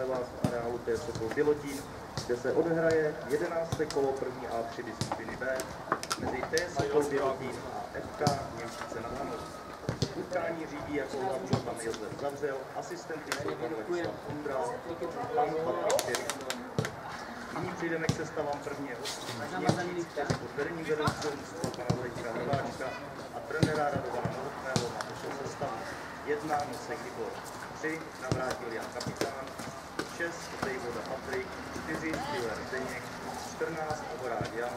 Z areálu TS Pilotín, kde se odehraje 11. kolo první A3 disciplíny B mezi TS Pilotín a FK Němčice nad Hanou. Utkání řídí jako hlavní pan Josef Zavřel, asistenty jsou pan Ladislav Kundral, pan Patrik Šerik. Nyní přijdeme k sestavám prvního kteří pod vedením vedoucího mužstva pana Vladimíra Nováčka a trenéra Radovana Novotného má pošel sestavu. 1 Nosek Libor, 3 navrátil Jan Kapitán, 6 Dejvoda Patrik, 4 Stiller Zdeněk, 14 Horák Jan,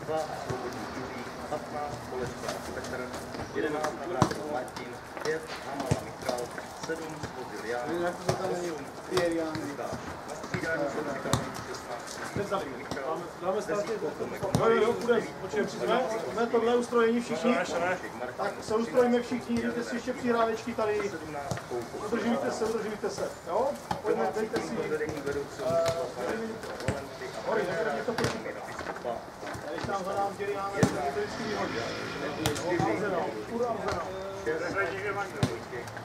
2 Svobodný Juří, 15 Polečka Petr, 11 navrátil Martin, 5 Hamala Michal, 7 Svobodil Jan, 8 Lukáš. Na střídání jsou připraveni 16 Michal, Dáme 10 starty. Potomek, Jo, jo. Počkej, jsme, tohle ustrojení všichni. Tak se ustrojíme všichni, dejte si ještě přihrávečky tady. 17 Koukov. Udržujte se, udržujte se. Jo? Pojďme, dejte si. Hory, nebude to počít. Jaromíra Biskupa. Když tam zadám dělí, máme to vždycky výhodně. Půjde Arsenal.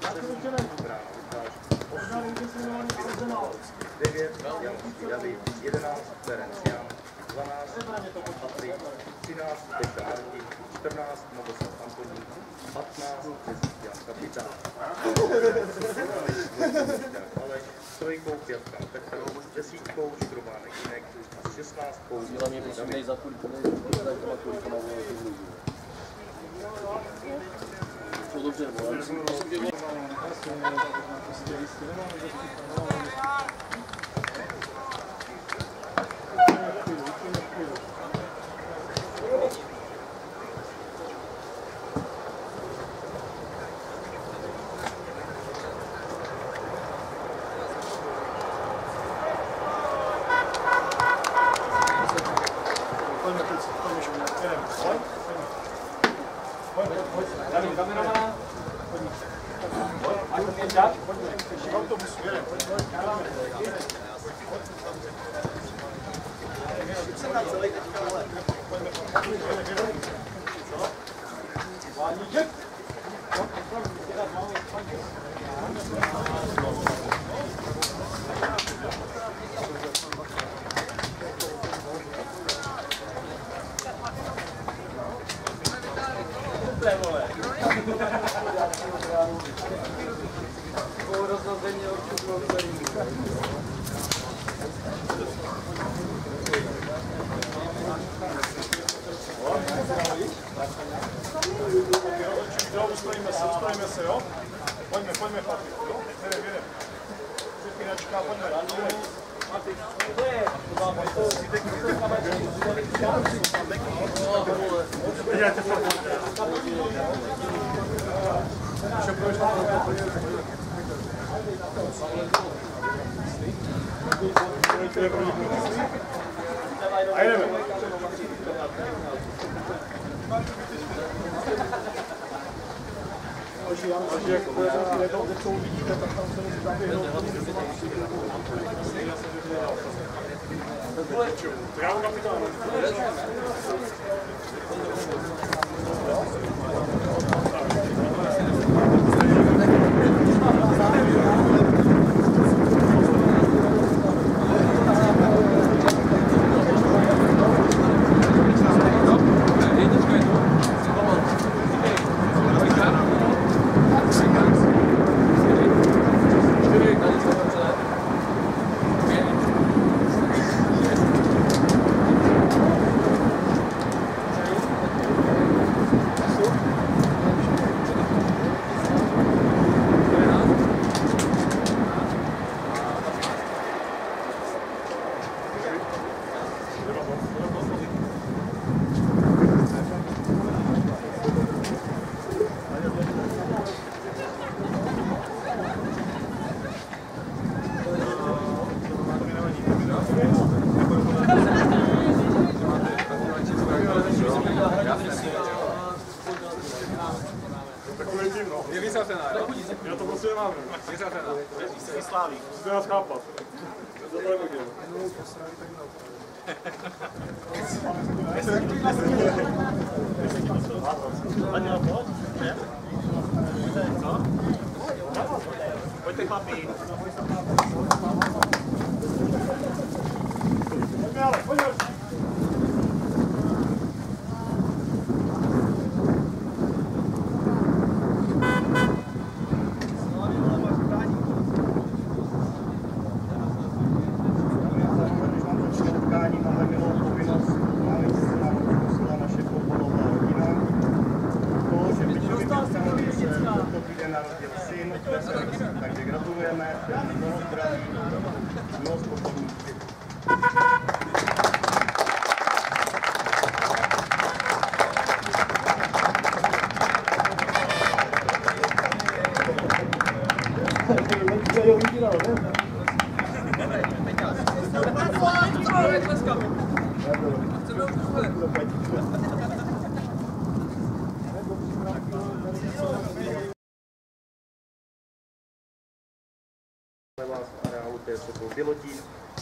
Já to nevím. Možná intenzivovaný Arsenal. 9 Janský David, 11 Ferenc Jan, 12 Patrik, 13 Pekka Martin, 14 Novoslav Antonín, 15 Jezdík Jan Kapitán. Aleš, trojkou Pětkan Petr, desítkou Škrobánek Jinek a s 16 Měla mě prosím nej Bravo, capitão.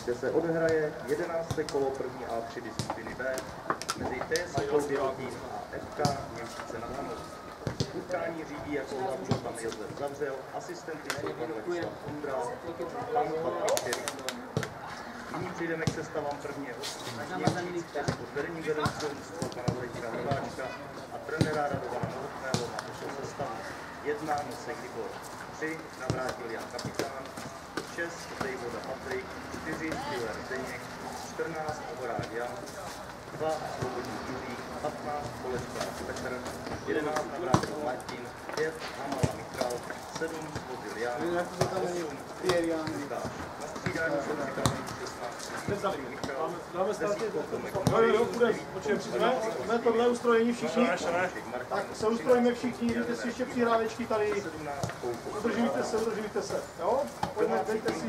Kde se odehraje 11. kolo první A3 disciplíny B mezi Bělotín a FK Němčice nad Hanou. Utkání řídí jako hlavní pan Josef Zavřel, asistenty jsou pan Ladislav Kundral, pan Patrik. Nyní přijdeme k sestavám prvního hostí Němčic, kteří pod vedením vedoucího mužstva pana Valentina Hrváčka a trenéra Radovana Novotného má pošel sestavu. Jedna Nosek Libor, tři navrátil Jan Kapitán, 6 Dejvoda Patrik, 4 Stiller Zdeněk, 14 Horák Jan, 2 Svobodný Julík, 15 Kolečka Petr, 11 Navrátil Martin, 5 Hamala Michal, 7 Svobodil Jan, 8 Lukáš. Na střídání jsou připraveni 16 Michal, Dáme stát 10 Potomek Jo, jo, jo, půjdeme. Počkej, jsme, jsme tohle ustrojení všichni. Tak se ustrojíme všichni, dejte si ještě přihrávečky tady. 17 Koukov. Udržujte se, udržujte se. Jo? Pojďme, dejte si.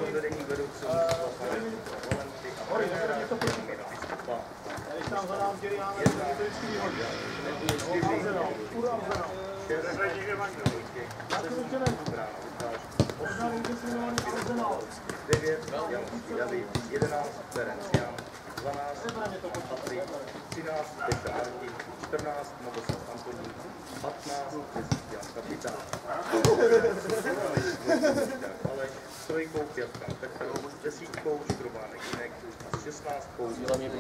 Hory, neberně to. Vladimíra Biskupa. Když tam zadám dělí, máme výhodně. Arsenal, půl Arsenal. Já to určitě nevím. Možná intenzivovaný Arsenal. 9 Janský David, 11 Ferenc Jan, 12 Patrik, 13 Peša Martin, 14 Novoslav Antonín, 15 Jezdík Jan Kapitán. Aleš, trojkou Pětka Petr, desítkou Škrobánek Jinek a s 16 Dělá mě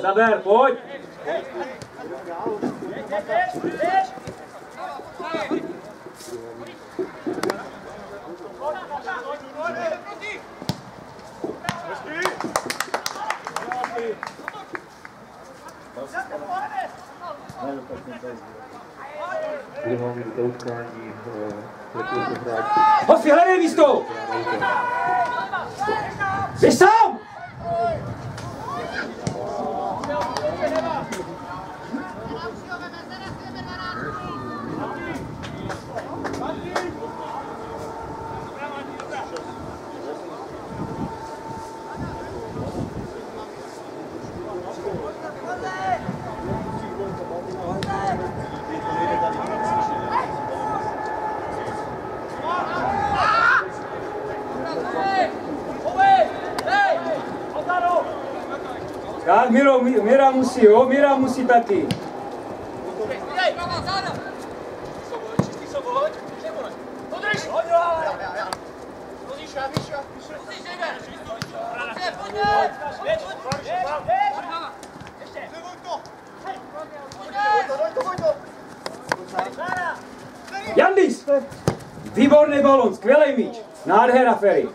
zaber, pojď! くメラムシをメラムシたち Jandis! Výborný balon, skvělý míč. Nádhera Ferry.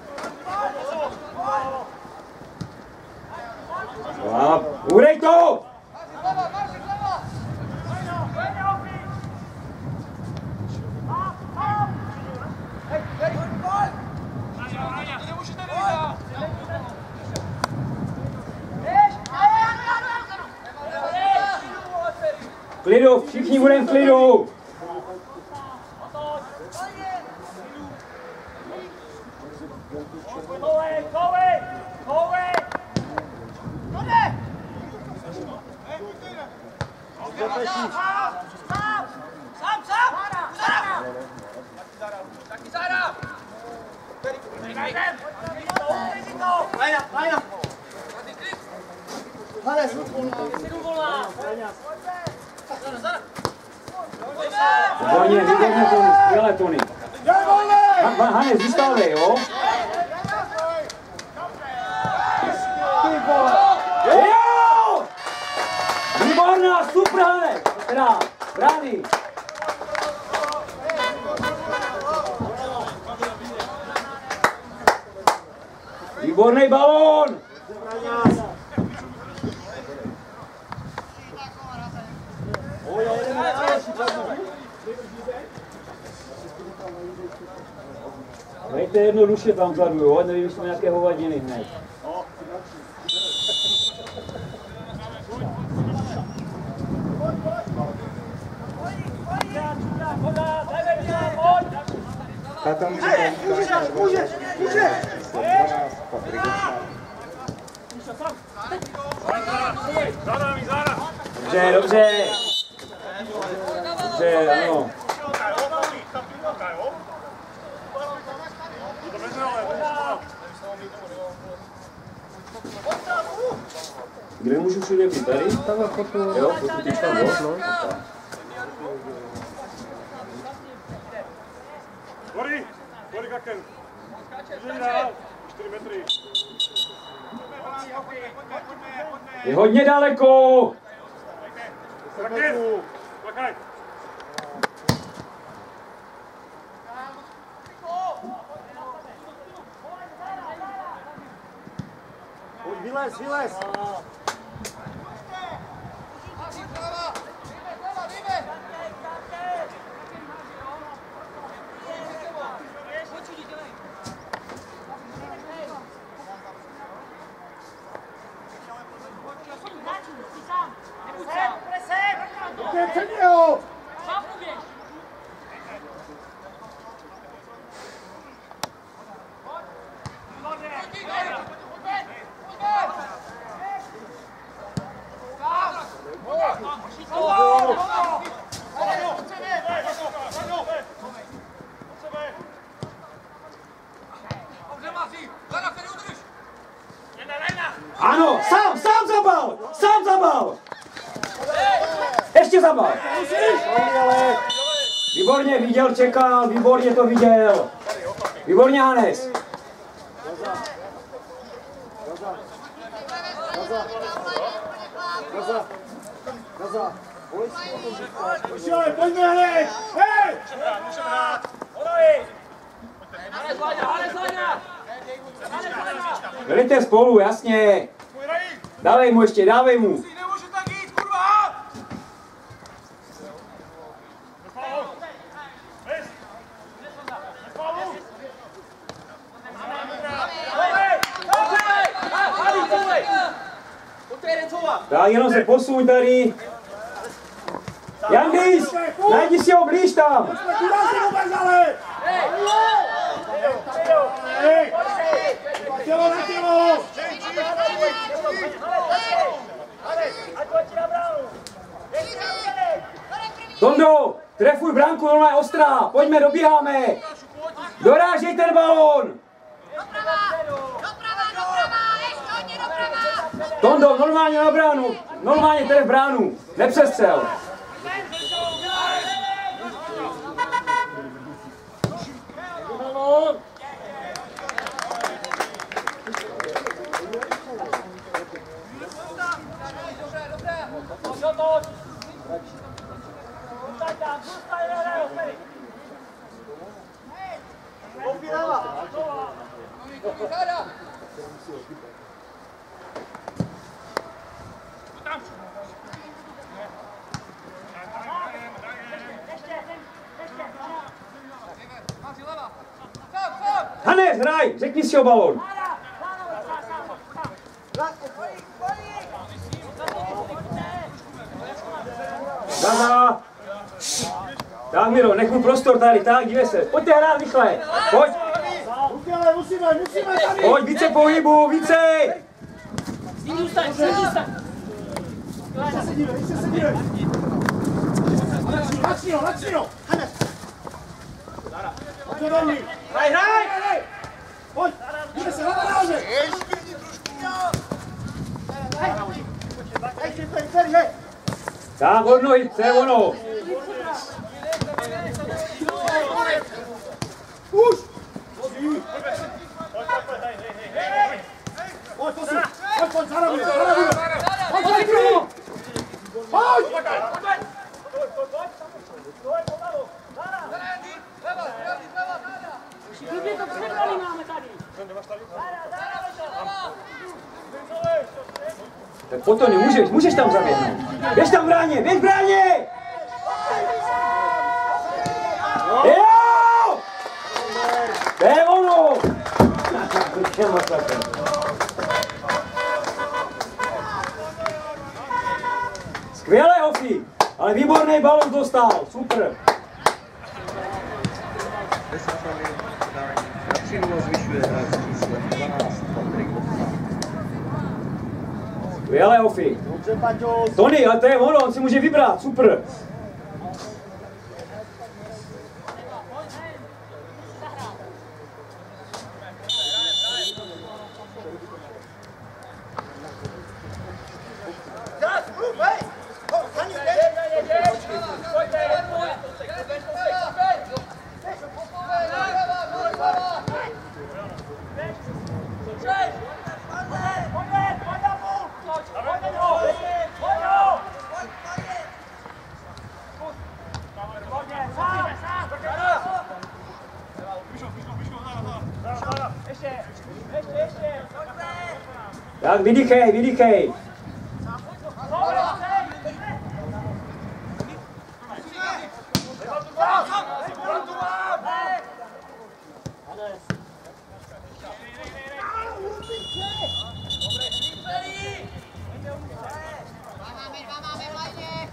Teleco čekal, výborně to viděl. Výborně, Hanes. Počkej, spolu, jasně. Dávej mu ještě, dávej mu. Tak jenom se posuň tady. Jandis, najdi si ho blíž tam. Tondo, trefuj branku, ona je ostrá. Pojďme, dobíháme. Dorážej ten balón. Tondo, normálně na bránu. Normálně tref bránu. Nepřestřel. Hanes, hraj, řekni si o balón. Gaza. Tak Miro, nech mu prostor tady, tak, dívej se. Pojďte hrát rychle. Pojď, Ruky ale musíme, musíme tady! pojď, více pohybu, více. Více se dívej, více se dívej! Lačino, lačino! Hannes! Pojď do ní! Hraj, hraj. Pojď! Dívej se, hlava nahoře! Hej, hej, hej, hej, hej! Tak, od nohy, to je ono. Už! Tak potom můžeš, můžeš tam zaběhnout. Běž tam bráně, běž bráně! Jo! To je ono! Skvělé, Hofi! Ale výborný balon dostal, super. Desátami dání na 3 zvyšuje hráč s číslem 12 Patrik Hoffman. Skvělé, Hofi. Dobře, Paťo! Tony, ale to je ono, on si může vybrat, super. Tak vydýchej, vydýchej. Máme dva, máme v lajně!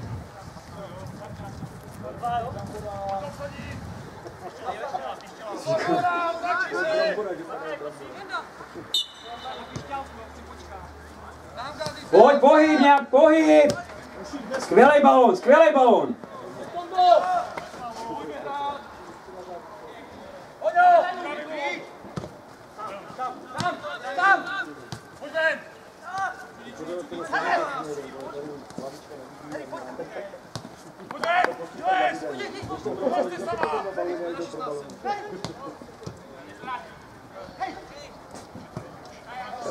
Pojď, pohyb, nějak pohyb. Skvělý balón, skvělý balón.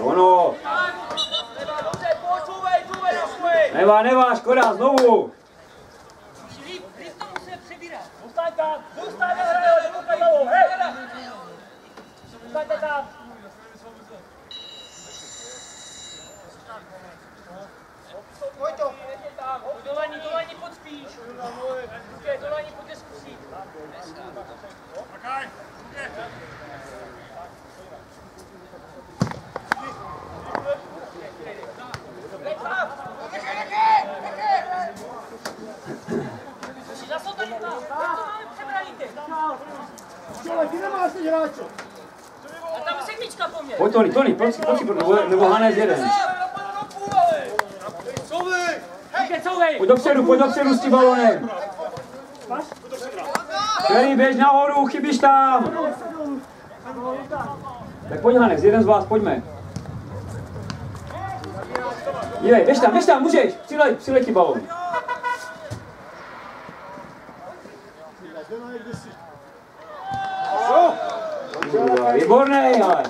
Ono. Nevá, nevá, škoda, znovu. Dolání, dolání pod spíš. Ruké, dolání pod diskusí. Teď Čole, ty nemáš teď hráče. A tam sedmička po mně. Pojď Tony, Tony, pojď si, pojď si, nebo, nebo Hannes jeden. Díky, couvej. Pojď dopředu s tím balonem. Ferry, běž nahoru, chybíš tam. Tak pojď Hannes, jeden z vás, pojďme. Je, běž tam, běž tam, můžeš, přilej, přilej ti balon. Kurva, Výborný, ale.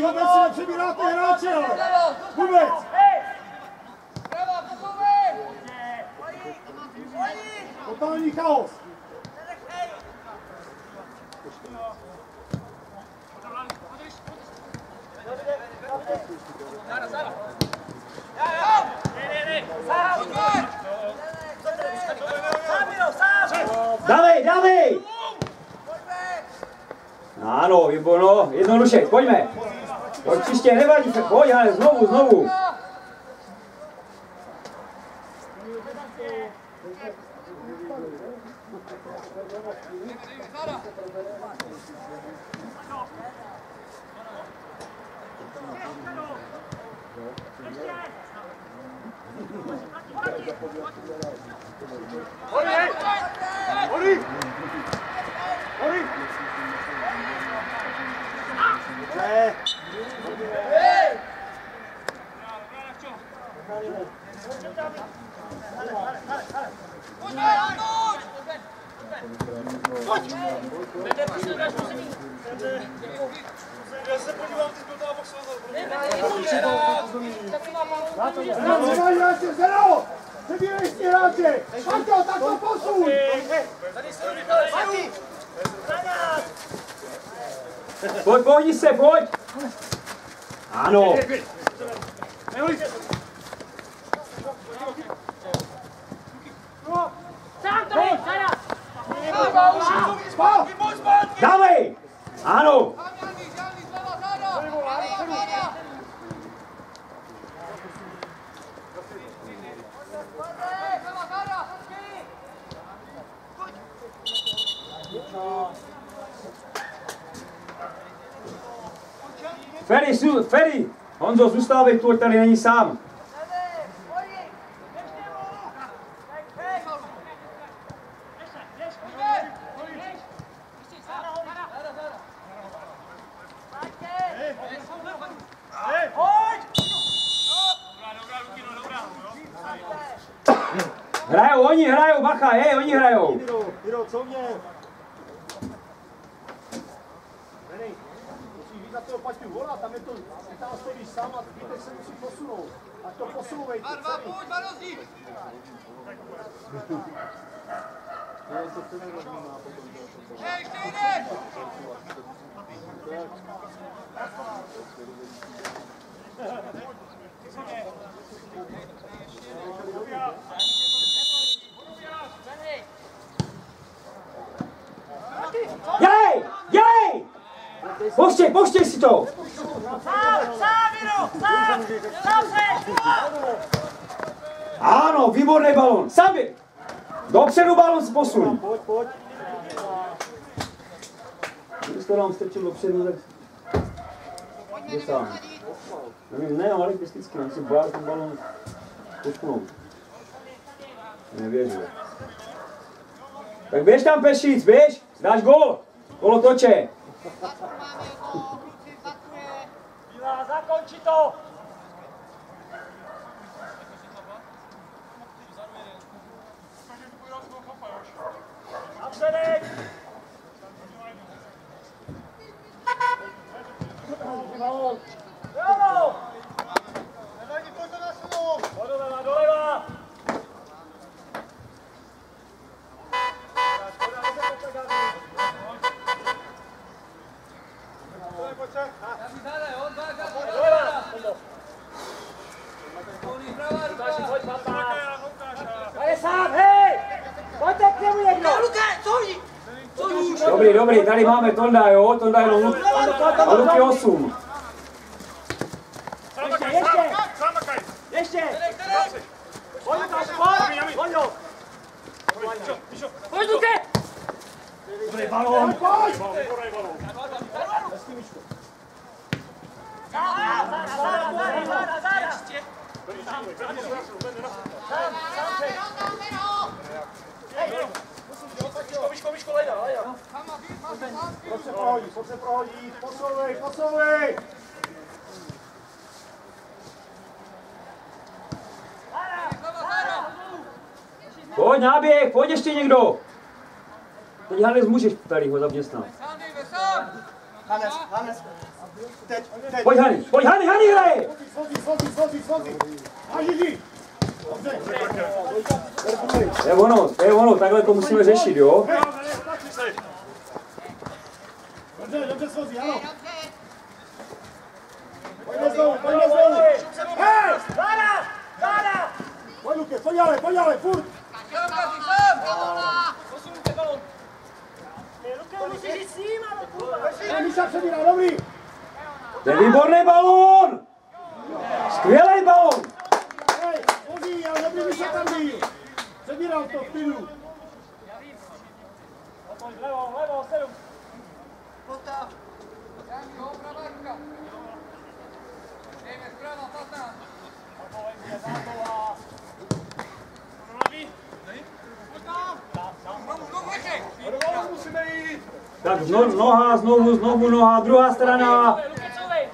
Hoši, vůbec si nepřebíráte hráče, ale. Vůbec. Totální chaos. Dávej, dávej! Ano, výborno, jednoduše, pojďme. Příště, nevadí, pojď, ale znovu, znovu. Hori! Hori! Ne. Nemáš hráče, zero! Přebírej si hráče! Tak to, tak to posun! Pojď, pohni se, pojď. Ano. Sám to je, zaraz. Spal! Dávej. Ano. Ferry, su, Ferry. Honzo, zůstávej tu, ať tady není sám. Hrajou, oni hrajou, bacha, hej, oni hrajou. Hiro, Hiro, co mě? Renej, musíš víc na toho paťu vola, tam je to, ty tam stojíš sám a zbytek se musí posunout. A to posouvejte celý. Jej, jej! Poštěj, poštěj si to. Sám, sám, Se. Ano, výborný balon. Sami. Dopředu balon si posun. Pojď, pojď. Když to nám strčil dopředu, tak... Je sám. Nevím, ne, ale vždycky, on si bál ten balon posunout. Nevěřil. Tak běž tam Pešic, běž, dáš gol. Kolo toče. Bílá, zakonči to. Napředek. Bravo! Doleva, doleva! Doleva! Lukáši, pojď, papá! Tady sám, hej! Pojďte k němu jedno! Dobrý, dobrý, tady máme Tonda, jo, Tonda jenom Luk- a Luky 8. Ještě, ještě! Ještě! Pojď, Lukáš, pojď! Pojď ho! Pojď, Luke! Dobrý balón. Pojď! Záda, záda, záda, záda! Pojď se prohodit, pojď se prohodit. Posouvej, posouvej. Pojď náběh, pojď ještě někdo. Teď Hanes můžeš tady ho zaměstnat. Hanes, Hanes. Teď, teď. Pojď Hany, pojď Hany, Hany hraje! Svozí, svozí, svozí, svozí. A jdi. Dobře. To je ono, to je ono, takhle to musíme řešit, jo? Dobře, dobře, svozí, ano. Pojďme znovu, pojďme znovu. Hej! Záda, záda! Pojď, Luke, pojď ale, pojď ale, furt. Posuňte balon. Luke, musíš jít s ním, ale kurva. Hej, Míša přebírá, dobrý. To je výborný balón! Skvělý balón! Hej, svozí, ale dobrý Míša tam byl. Přebíral to v klidu. Pojď levo, levo, sedm. Tak zno, noha, znovu, znovu noha, druhá strana. Luke, couvej.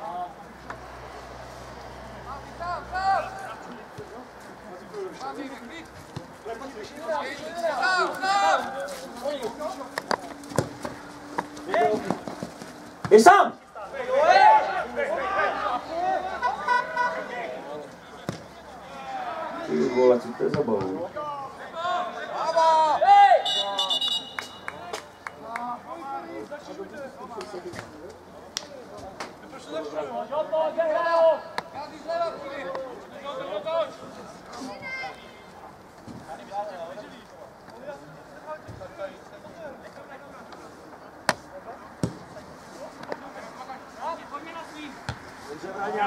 Běž sám! Ty vole, co to je za balón? Hej! Jo, to, kde hrajou?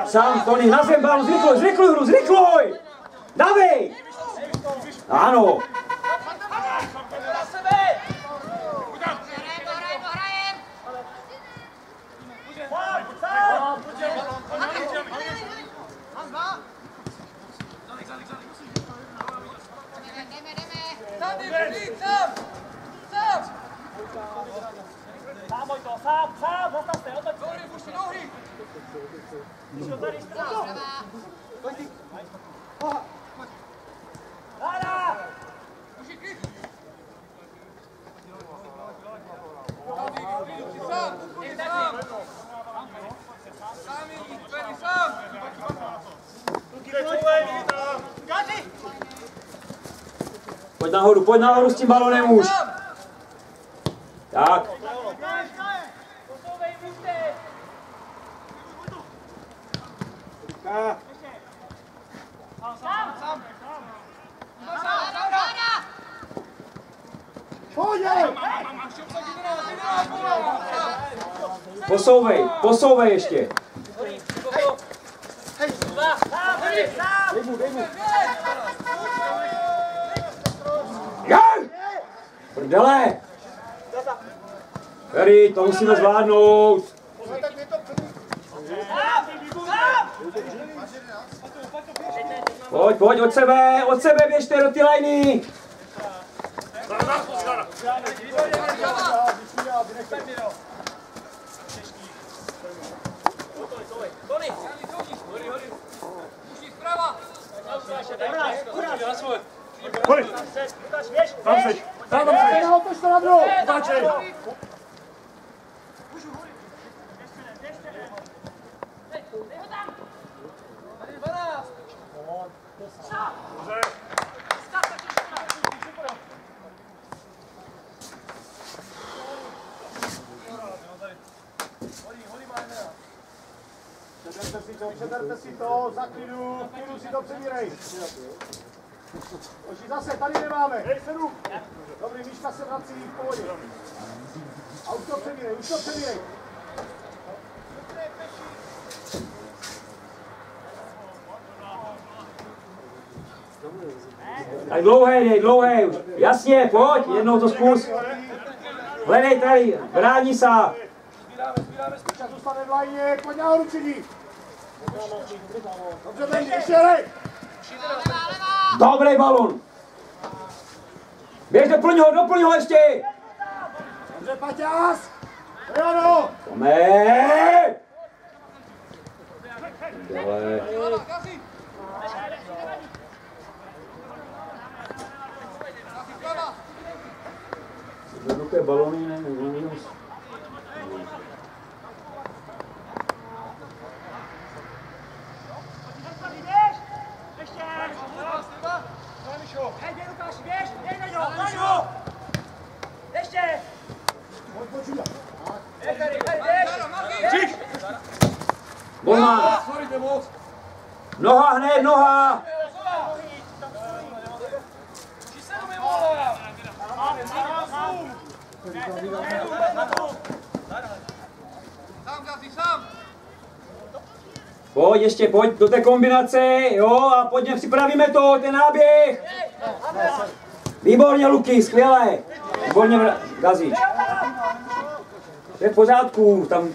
Sám, Tony, na zem zrychluj, zrychluj hru, zrychluj! Dávej! Ano, Na sebe! Sám, sám! Sám, pojď to, sám, sám, zastav se, otoč se. Když ho tady ztrácel. Záda! Pojď nahoru, pojď nahoru s tím balonem už. Tak, Posouvej posouvej ještě. Sám, hej, sám! Dej mu, dej mu. Jej! Prdele! Harry, to musíme zvládnout. Pojď, pojď, od sebe, od sebe běžte do ty lajny. Tam seš. Tam tam seš. Nahoď to na druhou. Otáčej. Přeberte si to, přeberte si to, za klidu, klidu si to přebírej. Oži zase, tady nemáme. Hej, sedu. Dobrý, Míška se vrací v pohodě. A už to přebírej, už to přebírej. Tak dlouhé, dej, dlouhé. Jasně, pojď, jednou to zkus. Hledej tady, brání se. Zůstane v lajně, pojď nahoru přidí. Dobře, ještě hrej. Dobrý balon. Běž doplň ho, doplň ho ještě. Dobře, Paťás. Jano. Pojďme. Dále. Jednoduché balony, ne, ne, minus. Boha. Noha hned, noha. Pojď ještě, pojď do té kombinace, jo, a pojďme, připravíme to, ten náběh. Výborně, Luky, skvěle. Výborně, Gazíč. To je v pořádku, tam...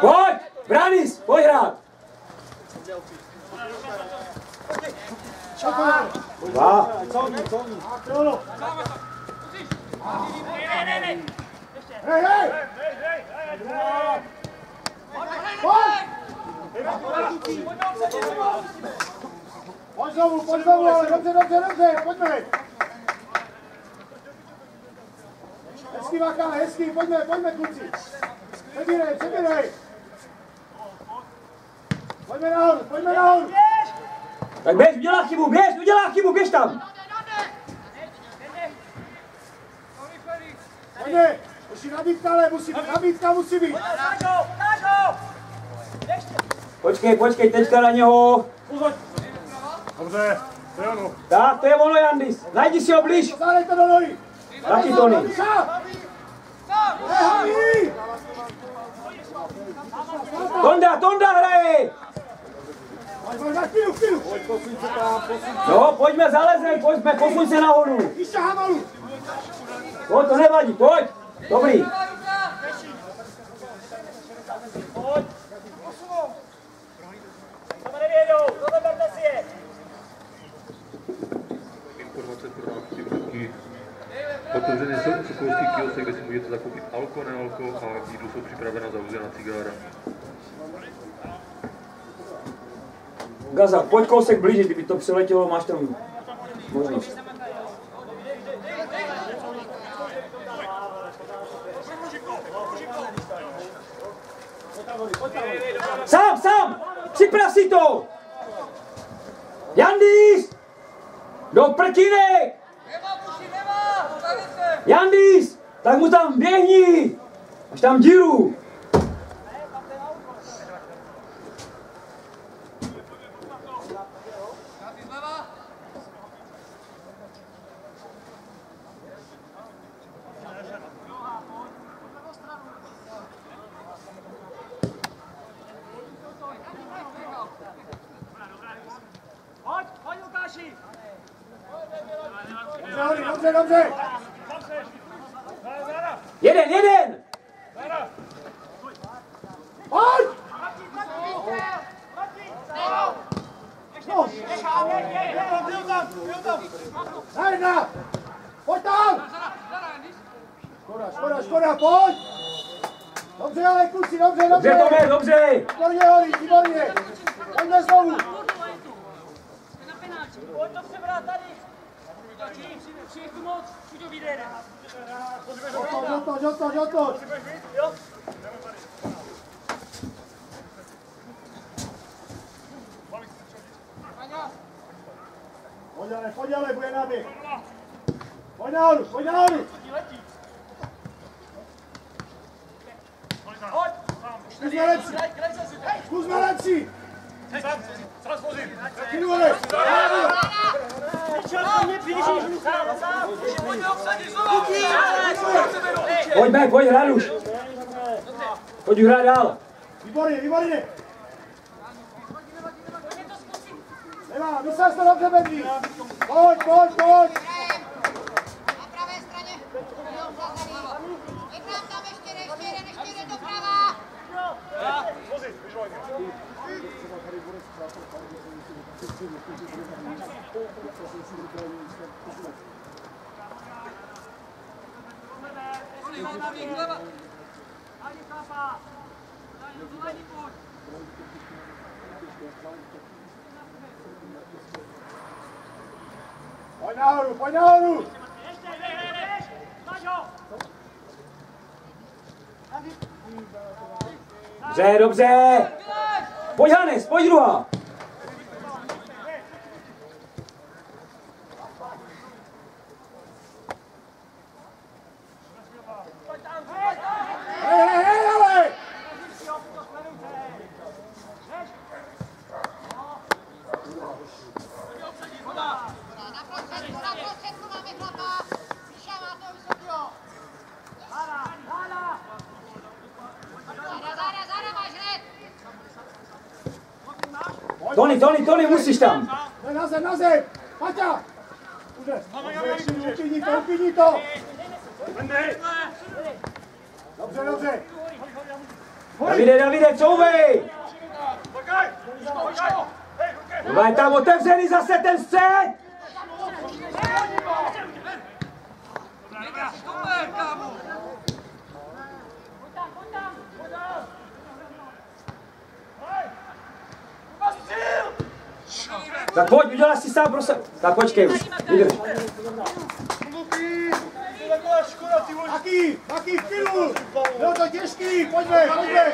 Pojď, Branis, pojď hrát. Dva. Hej, hej. Pojď. Znovu, pojď znovu, dobře, dobře, dobře, pojďme. Hezký Váka, hezký, pojďme, pojďme kluci. Přebírej, přebírej. Pojďme nahoru, pojďme nahoru. Tak běž, udělá chybu, běž, udělá chybu, běž tam. Pojďme. Ještě nabídka, ale musí být, nabídka musí být. Počkej, počkej, teďka na něho. Dobře, to je ono. Tak, to je ono, Jandis. Najdi si ho blíž. Zádej to do nohy. Taky. Duša. Nehaví. Tonda, Tonda hraje. Pojď, pojď, pojď, chvíli, chvíli. No, pojďme, zalezej, pojďme, posuň se nahoru. Ještě hamalu. Pojď, to nevadí, pojď. Dobrý. Informace pro nás přípravky. Otevřený jsou sokolský kiosek, kde si můžete zakoupit alko, nealko a jídlo jsou připravena zauzená cigára. Gaza, pojď kousek blíž, kdyby to přiletělo, máš tam možnost. Sám, sám! Připrav si to! Jandis! Do prtinek! Jandis! Tak mu tam běhni! Až tam díru! Eva, vysaz to dobře, Bedří. Pojď, pojď, pojď. Na pravé straně. Pojď nám tam ještě, ještě jeden, ještě jeden doprava. Pojď nahoru, pojď nahoru. Dobře, dobře. Pojď Hanes, pojď druhá. Hej, hej, hej, ale. Na prostředku, na prostředku máme chlapa. Míša má to vysokého. Záda, záda, záda, máš hned. Tony, Tony, Tony, musíš tam. Hej, na zem, na zem. Paťa. Dobře. Upíni to. Dobře, dobře. Davide, Davide, couvej. Tohle je tam otevřený zase ten střed. Tak pojď, uděláš si sám pro sebe. Tak počkej už. Vydrž. Taky, taky v klidu. Bylo to těžký, pojďme, pojďme.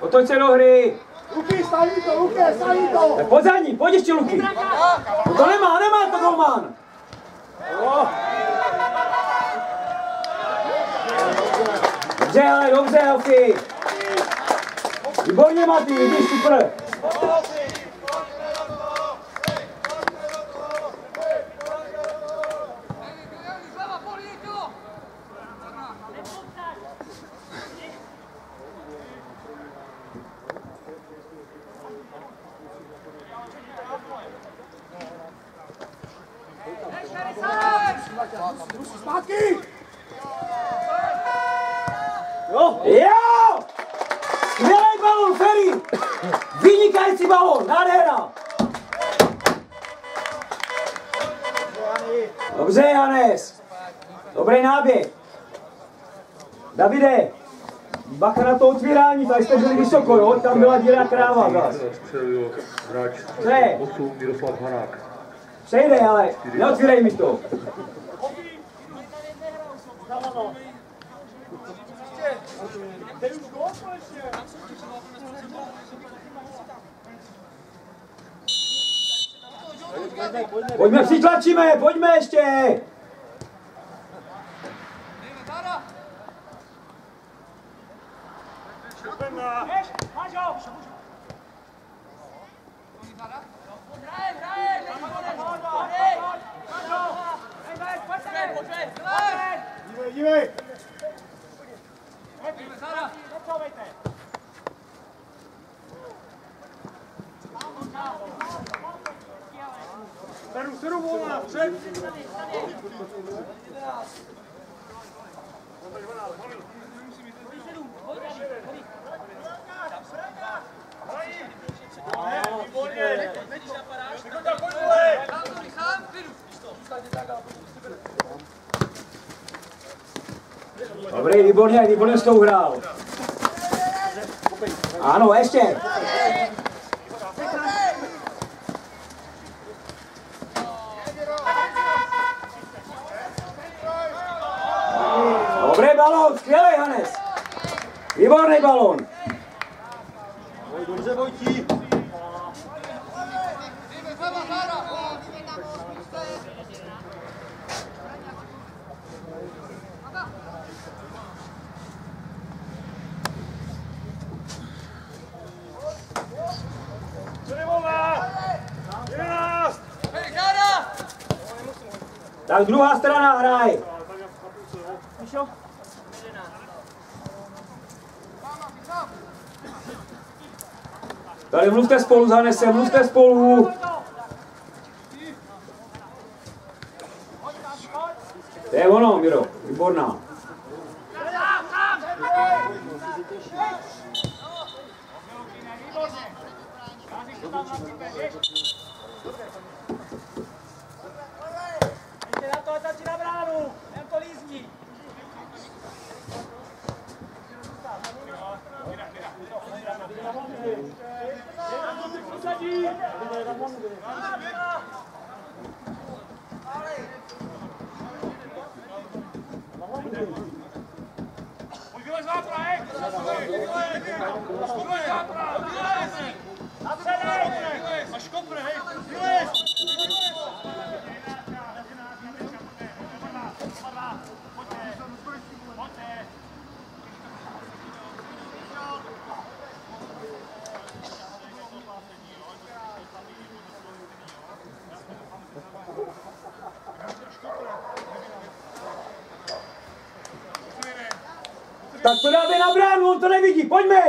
Otoč se do hry. Luky, staví to, Luky, staví to. Tak pojď za ní, pojď ještě Luky. To nemá, nemá to golman. Jo. Dobře, ale dobře, Elky. Výborně, Maty, vidíš, super. Vysoko, jo? Tam byla díra kráva zas. Střelil hráč Ne. 8 Miroslav Hanák. Přejde, ale neotvírej mi to. Pojďme, přitlačíme, pojďme ještě. Dívej, dívej. Dobrý, výborně, výborně s tou hrál. Ano, ještě. Dobrý balón, skvělý Hanes. Výborný balón. Dobře, Vojtí. Tak druhá strana hraj. Tady mluvte spolu s Hanesem, mluvte spolu. To je ono, Miro, výborná. Ještě Tak to dáme na bránu, on to nevidí, pojďme!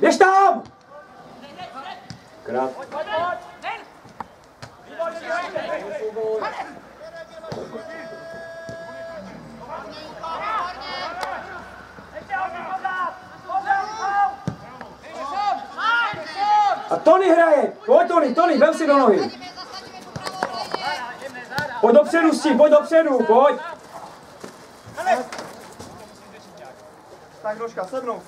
Běž tam! Krát. A Tony hraje, pojď Tony, Tony, vem si do nohy. Pojď dopředu s tím, pojď dopředu, pojď. Tak nožka, se mnou.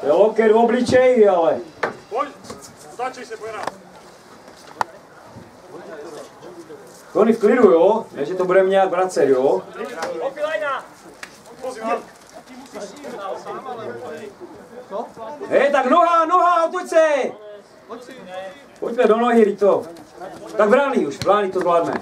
To je loket v obličeji, ale. Pojď, otáčej se, pojď nám. Tony v klidu, jo? Ne, že to budeme nějak vracet, jo? Hej, tak noha, noha, otoč se! Pojďme do nohy, Rito. Tak brány už, brány to zvládne.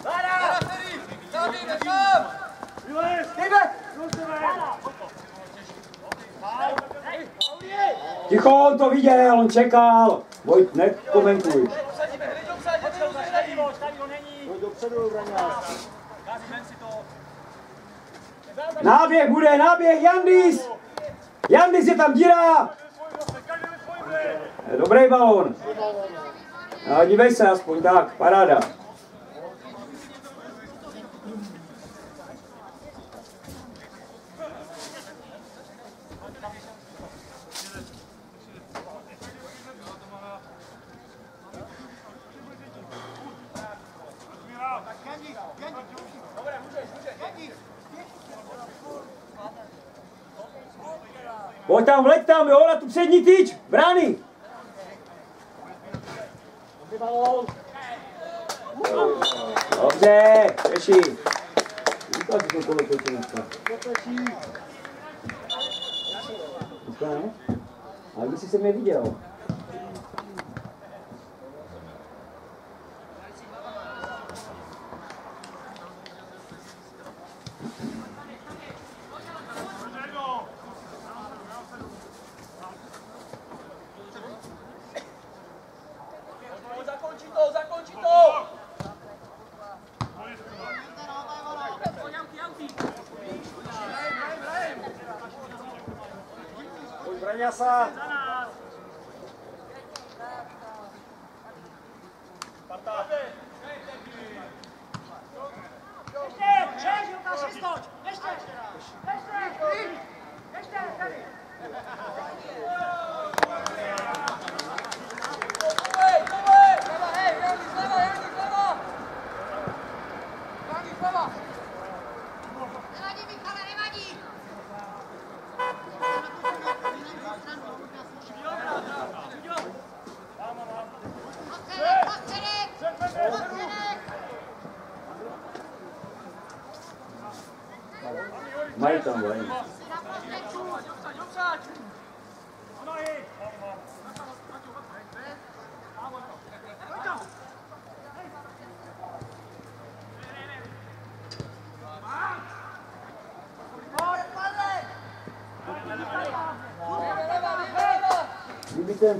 Ticho, on to viděl, on čekal. Vojt, nekomentuj. Náběh bude, náběh, Jandis! Jandis je tam díra! Dobrý balón. No, dívej se aspoň, tak, paráda. Pojď tam, vleď tam, jo, na tu přední tyč, brány. Dobře, ne? Ale když jsi se mě viděl.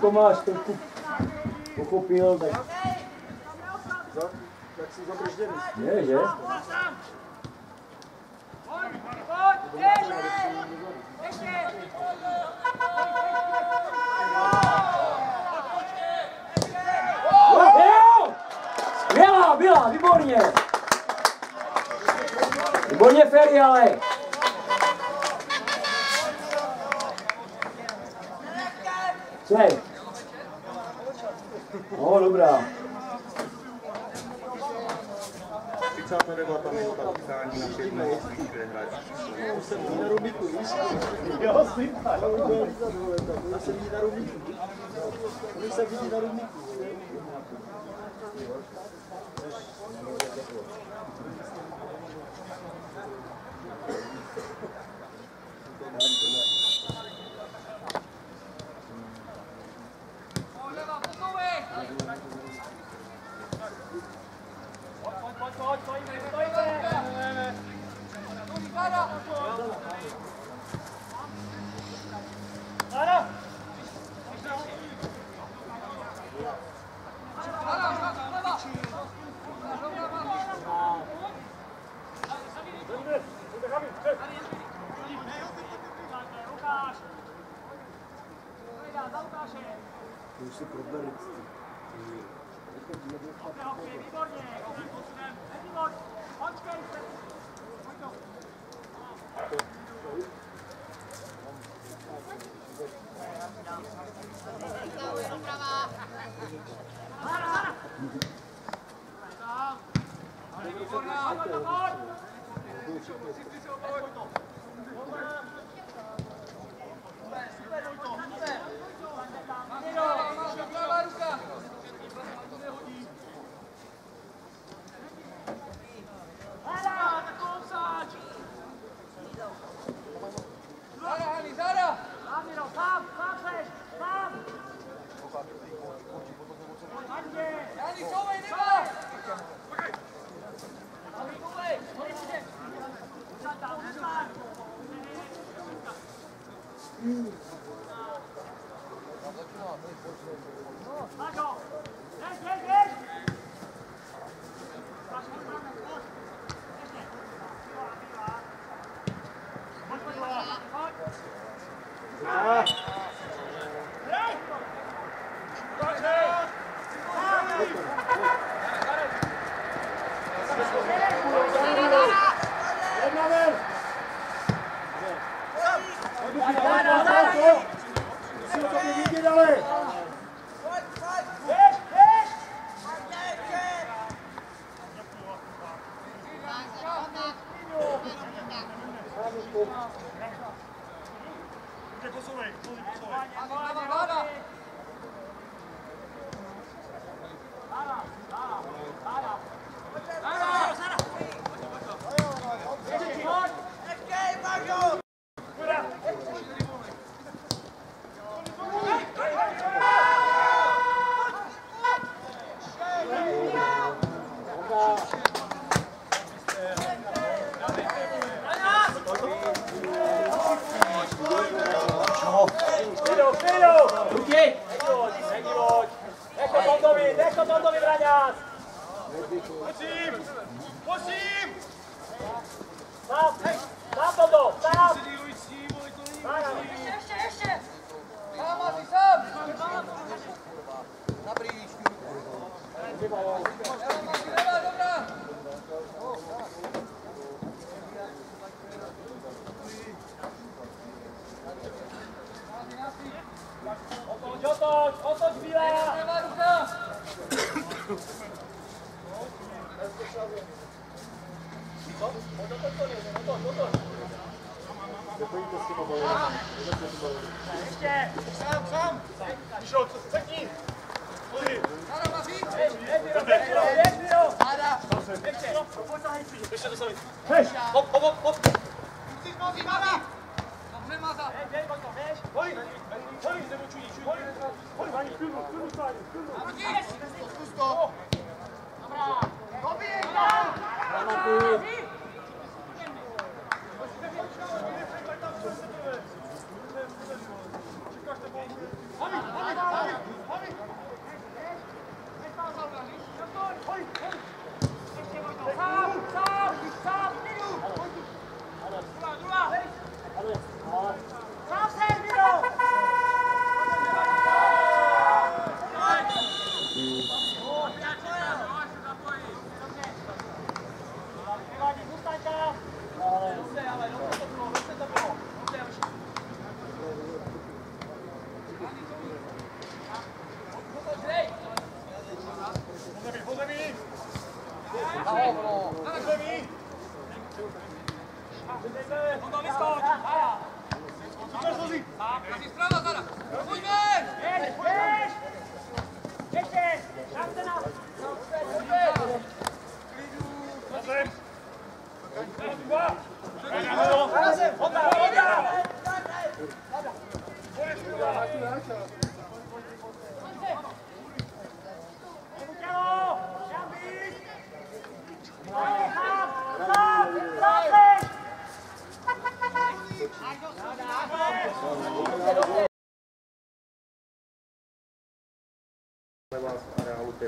Tomáš trochu pochopil, tak... Tak si zabrž Denis. Je, že? Byla, výborně. Výborně Ferry, ale. Slej. Ventura.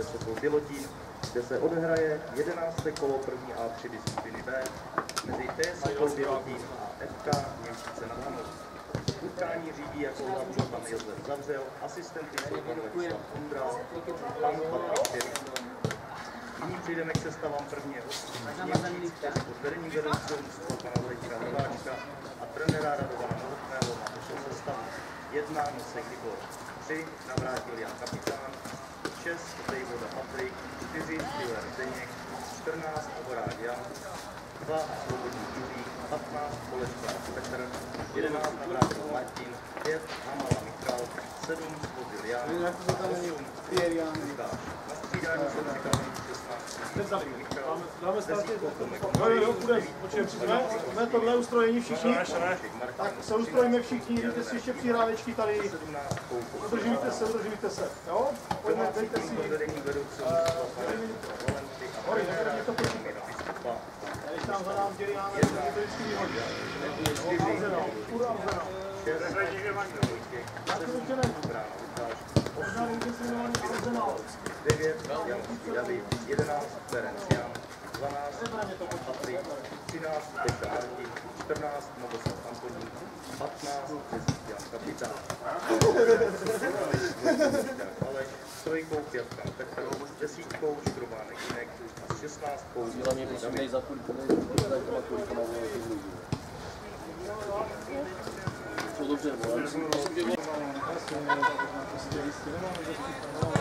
Areálu TSP Bělotín, kde se odehraje 11. kolo první A3 disciplíny B mezi TSP Bělotín a FK Němčice nad Hanou. Utkání řídí jako hlavní pan Josef Zavřel, asistenty jsou pan Ladislav Ondra, pan Patrik. Nyní přejdeme k sestavám prvního Němčíc, kteří pod vedením vedoucího mužstva pana Vladimíra Hrváčka a trenéra Radovana Novotného má pošel sestavu. 1 Nosek Libor, 3 Navrátil Jan Kapitán, 6 Dejvoda Patrik, 4 Stiller Zdeněk, 14 Oborák Jan, 2 Svobodný Jurí, 15 Bolesláv Petr, 11 Navrátil Martin, 5 Hamala Michal, 7 Svobodil Jan, 8 Lukáš. Na střídání jsou připraveni 16 Michal, Jo, jo. Počkej, jsme, tohle ustrojení všichni. Tak se ustrojíme všichni, jdete si ještě přihrávečky tady. 17 Koukov. Udržujte se, udržujte se. Jo? Tým si. Hory, mě to počítá. Vladimíra Biskupa. Když tam zadám dělí, máme to vždycky vyhodí. Arzenal, půl Arzenal. Možná někdy si jmenovaný Arzenal. 9, Janský David, 11, Ferenc Jan, 12, Patrik, 13, Peša Martin, 14, Novoslav Antonín, 15, Jezdík Jan Kapitán. Aleš, s trojkou Pětka Petr, desítkou Škrobánek Jinek a s 16 Za mě prosím dej za kulku, dej za vole, ty lidi. To dobře, vole. Myslím, že Pojďme,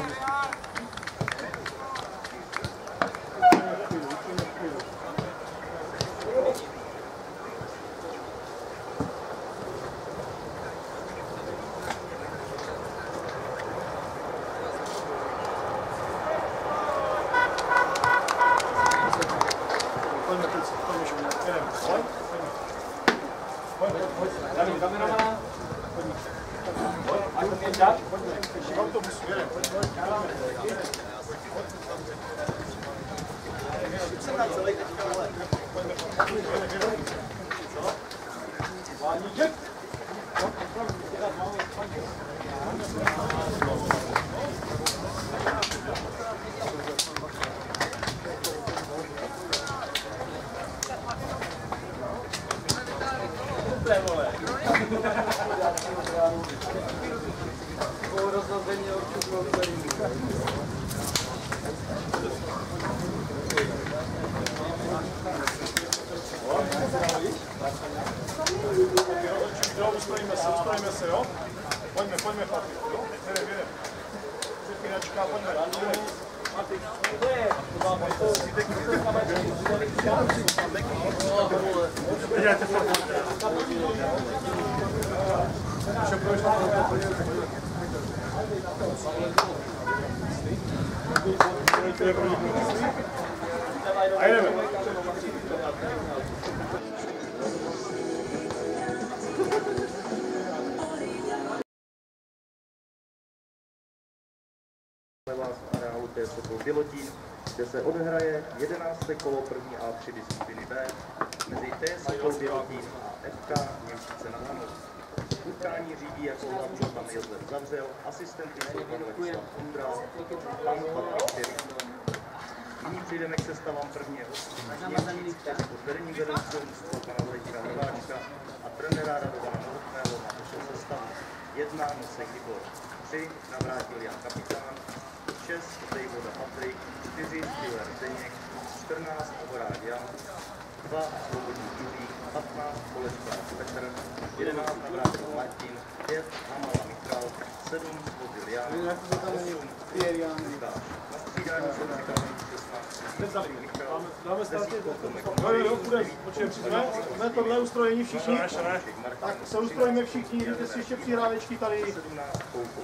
se ustrojíme všichni, jdete si ještě přihrávečky tady.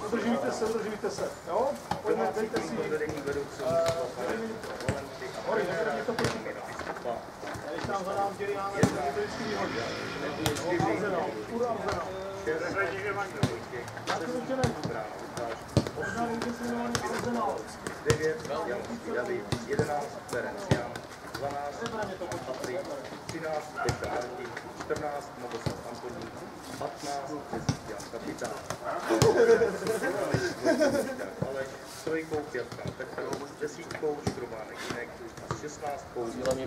Udržujte se, udržujte se. Jo? Pojďme, dejte si. Hory, mě to počítat. Já když máme to vždycky výhodně. Určitě nevím. Možná může si jmenovaný Arzenál. 9 Janský David, 11 Ferenc Jan, 12 Patrik, 13 Peša Martin, 14 Novoslav Antonín, 15 Jan Kapitán. Aleš, s trojkou Pětkan Petr, s desítkou Škrobánek Jinek a s 16 Hlavně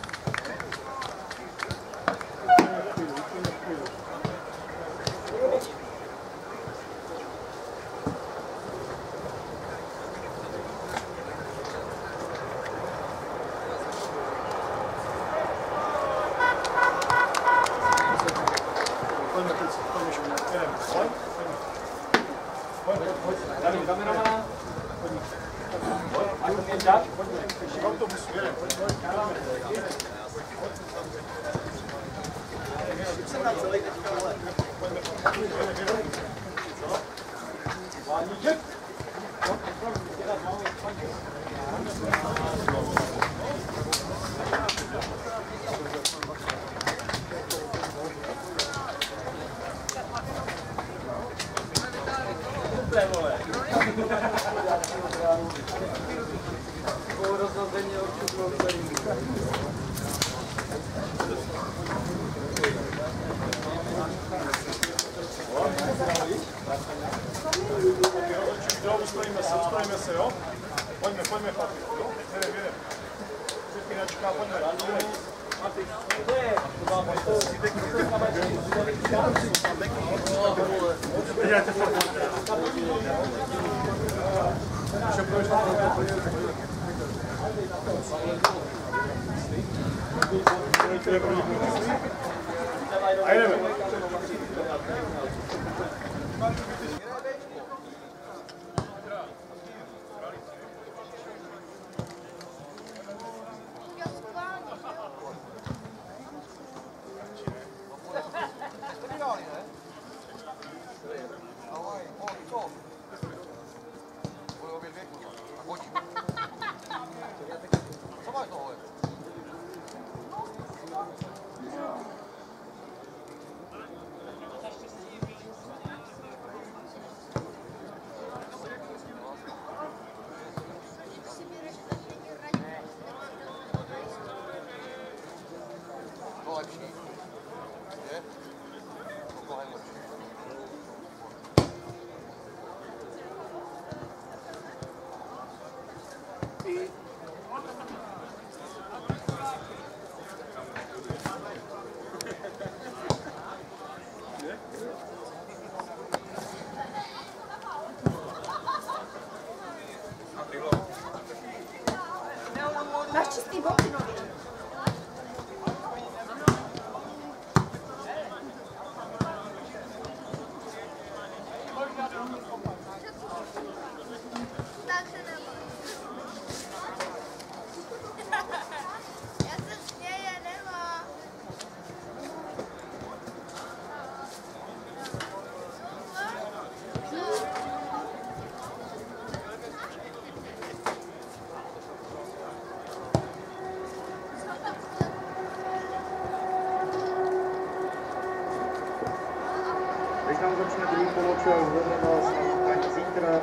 druhý poločas, zvedne vás na utkání zítra.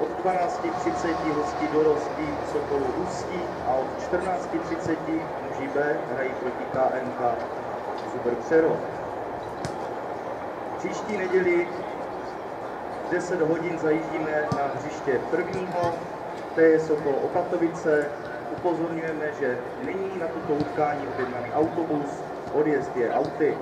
Od 12.30 hostí dorostí Sokolu Ústí a od 14.30 muži B hrají proti KNK Super Přerov. Příští neděli v 10 hodin zajíždíme na hřiště prvního, to je Sokol Opatovice. Upozorňujeme, že není na toto utkání objednaný autobus, odjezd je auty.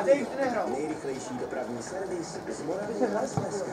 A Dave nehrál. Nejrychlejší dopravní servis z Moravy a Slezska.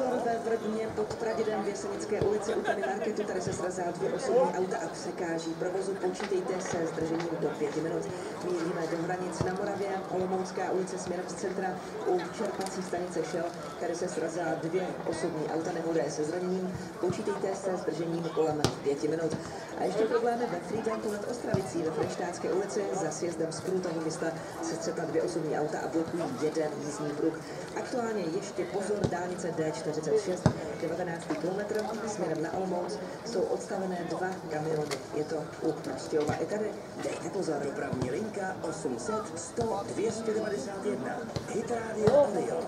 Pozor ve Vrbně pod Pradědem v Jesenické ulici u Pany Marketu. Tady se srazá dvě osobní auta a překáží provozu. Počítejte se s držením do pěti minut. Míříme do hranic na Moravě. Olomoucká ulice směrem z centra u čerpací stanice Shell. Tady se srazá dvě osobní auta nehodé se zraněním. Počítejte se s držením kolem pěti minut. A ještě problémy ve Friedlandu nad Ostravicí ve Frenštátské ulici. Za sjezdem z průtohu města se střetla dvě osobní auta a blokují jeden jízdní pruh. Aktuálně ještě pozor dálnice D46, 19. km směrem na Olomouc jsou odstavené dva kamiony. Je to u Prostějova i tady. Dejte pozor. Dopravní linka 800 100 291. Hit Radio Orion.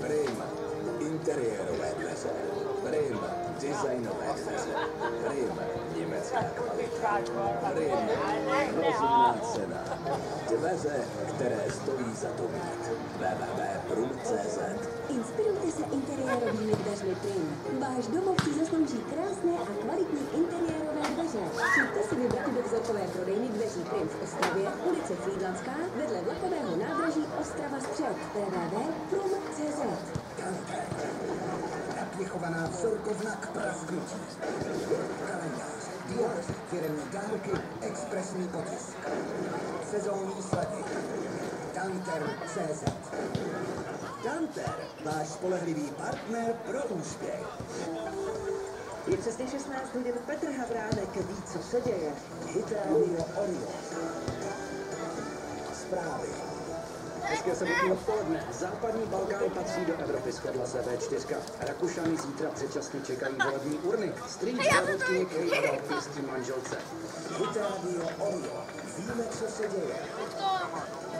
Prim. Interiérové dveře. Prim. Designové dveře. Prim. Německá kvalita. Prim. Rozumná cena. Dveře, které stojí za to mít. www.prum.cz Inspirujte se interiérovými dveřmi Prim. Váš domov si zaslouží krásné a kvalitní interiérové dveře. Přijďte si vybrat do vzorkové prodejny dveří Prim v Ostravě, ulice Frýdlanská, vedle vlakového nádraží Ostrava střed. www.prum.cz Vychovaná vzorkovna k prasknutí. Kalendář, diář, firmní dárky, expresní potisk. Sezónní sledy. Tanter CZ. Tanter, váš spolehlivý partner pro úspěch. Je přesně 16 hodin. Petr Havránek ví, co se děje. Hit Radio Orion. Zprávy. Hezké sobotní odpoledne. Západní Balkán patří do Evropy, shodla se V4. Rakušany zítra předčasně čekají volební urny. Strýč závodkyně Kate dal pěstí manželce. Hit Radio Orion. Víme, co se děje.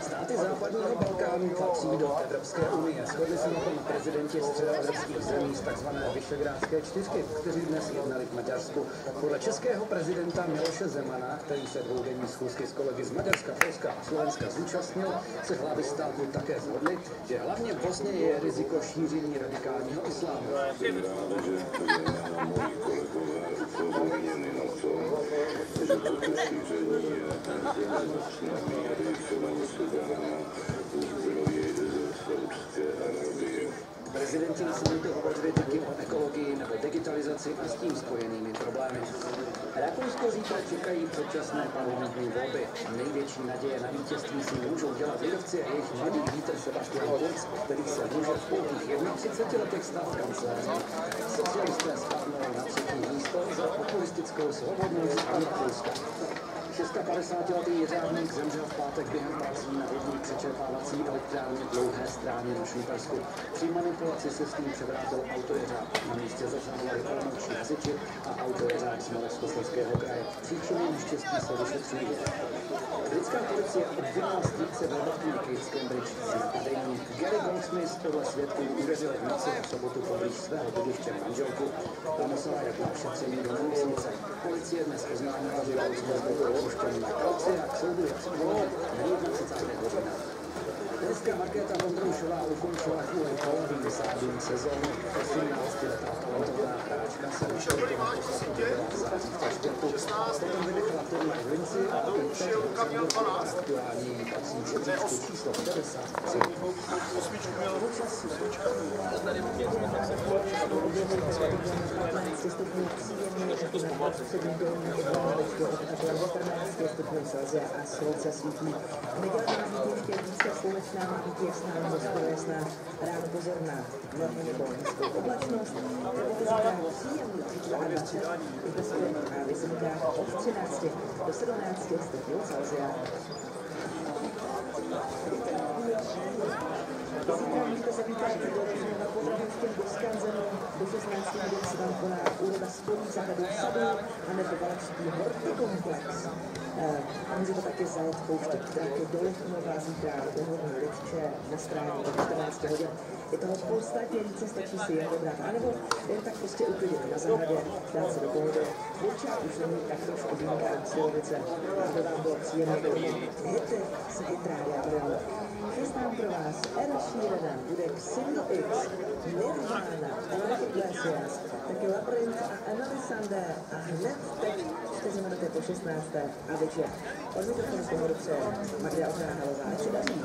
Státy západního Balkánu patří do Evropské unie. Shodli se na tom prezidenti středoevropských zemí z tzv. Vyšegrádské čtyřky, kteří dnes jednali v Maďarsku. Podle českého prezidenta Miloše Zemana, který se dvoudenní schůzky s kolegy z Maďarska, Polska a Slovenska zúčastnil, se hlavy státu také shodly, že hlavně v Bosně je riziko šíření radikálního islámu. Jsem rád, že moji kolegové to, že toto šíření. Prezidenti summitu hovořili taky o ekologii nebo digitalizaci a s tím spojenými problémy. Rakousko zítra čekají předčasné parlamentní volby. Největší naděje na vítězství si můžou dělat lidovci a jejich mladý vítr Sebastian Kurz, který se může v poutých 31 letech stát kancléřem. Socialisté spadnou na třetí za populistickou svobodnou stranu Polska. 650-letý řádník zemřel v pátek během prací na vodní přečerpávací elektrárně dlouhé stráně na Švýcarsku. Při manipulaci se s ním převrátil autojeřád. Na místě zasáhli polnoční hasiči a autojeřád z Moravskoslezského kraje. Příčiny neštěstí se vyšetřují. Britská policie obvinila strýce Kate z Cambridge z napadení. Gary Goldsmith podle svědků udeřil v noci v sobotu poblíž svého bydliště manželku. Ta jít na ošetření do nemocnice. Policie dnes oznámila, že Goldsmith byl opuštěný na kauci a k soudu je předvolen na 31 hodinách. Dneska Markéta Vondroušová ukončila kvůli polovým zádům sezónu. 18-letá talentovaná hráčka se vyšel naposledy v září v Taškentu. Potom vynechala turnaj v Linci a teď aktuální patří žebříčku číslo 53. Počasí. stupňů příjemně, na poslední dolní obláčko od Atlanta 14 stupňů Celsia a slunce svítí. Nedělá nás ještě více slunečná, jasná, hospoda jasná, ráno pozorná, nohy nebo nízkou oblačnost, nebo zítra příjemný 22 i bez a vysoká od 13 do 17 stupňů Celsia. Zítra můžete se Vítáte dorazili na pořadovském do Skanzenu. Do 16 hodin se vám koná úroda spolí zahradou sadu a nebo Valašský hortikomplex. A můžete také zajet pouštět traky do Lichnova zítra do Horní Lidče na stráně od 14 hodin. Je toho spousta, více stačí si jen vybrat, anebo jen tak prostě uklidit na zahradě, dát se do pohody. Určitá není tak trošku výjimka Silovice, aby vám bylo příjemné. Hity z Hitrádia Oriol. Chystám pro vás Ed Sheeran, bude Single X, Nirvana, Enrique Iglesias, taky Labyrinth a Emily Sandé a hned teď 4 minuty po 16. a večer. Od mikrofonu pohodu Magda Ochráhalová. Ať se daří.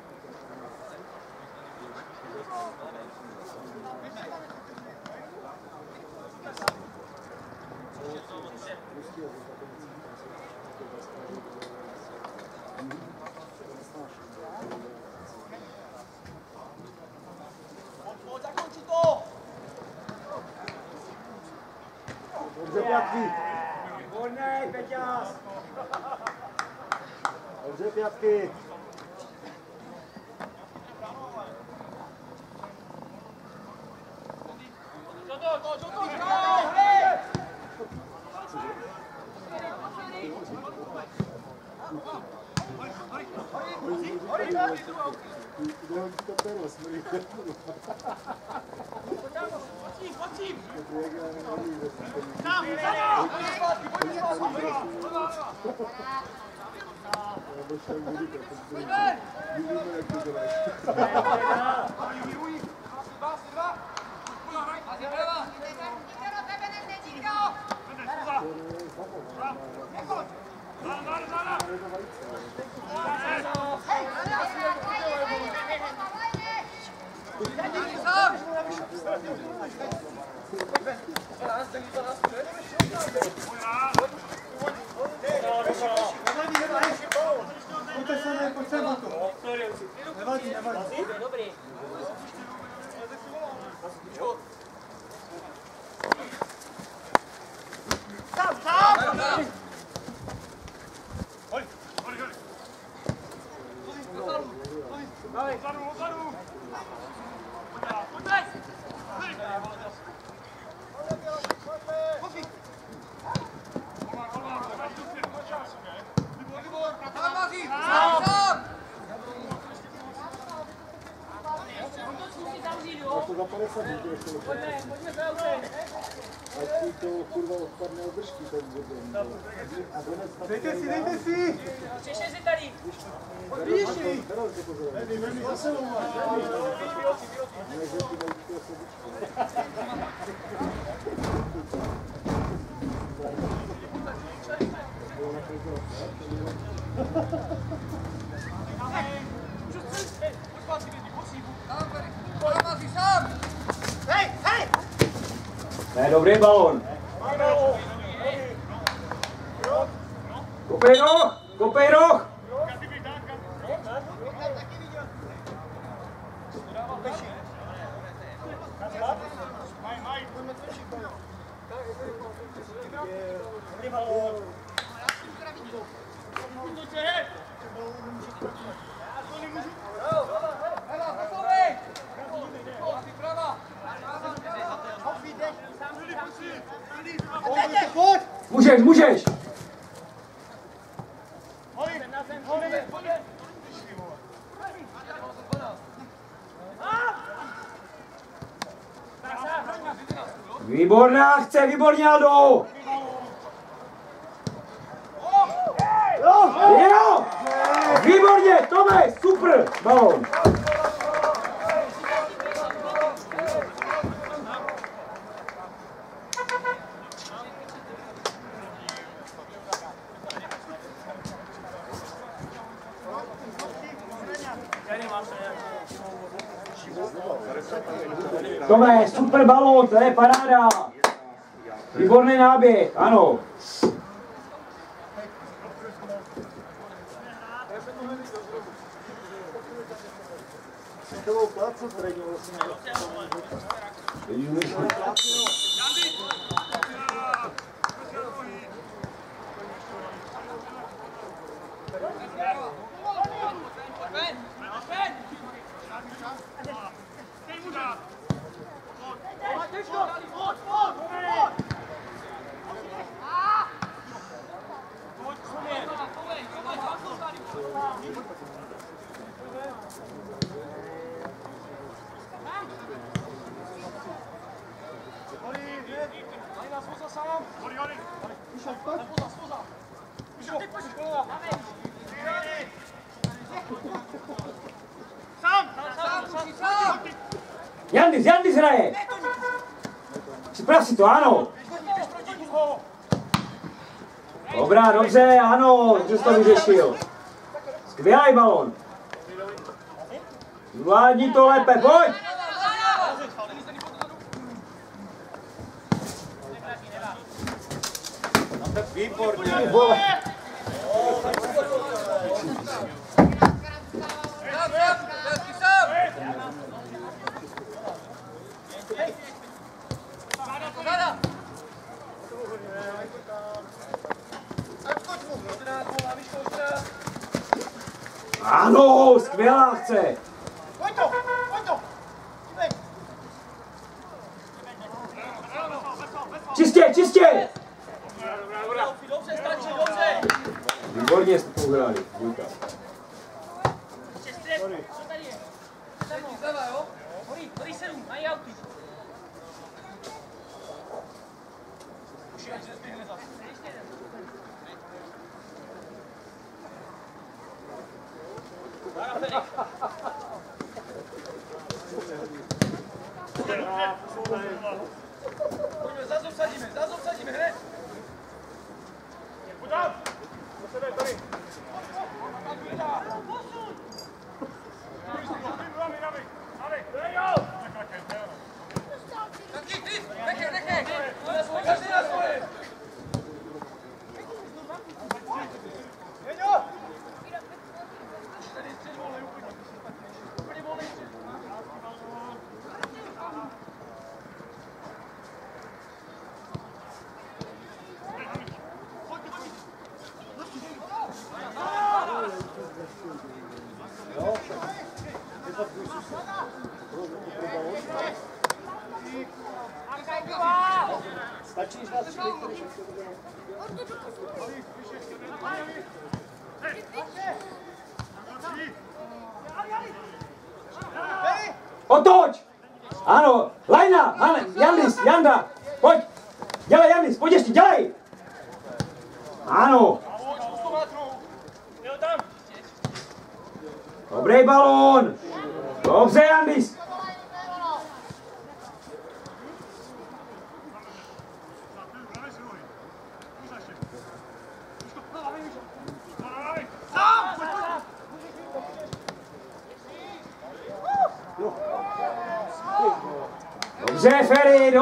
to! Dobře, pětky. Výborný, Wir bauen. Můžeš, můžeš! Výborná chce, výborně Aldo! べあの to, ano. Dobrá, dobře, ano, že jsi to vyřešil. Skvělý balon. Zvládni to lépe, pojď!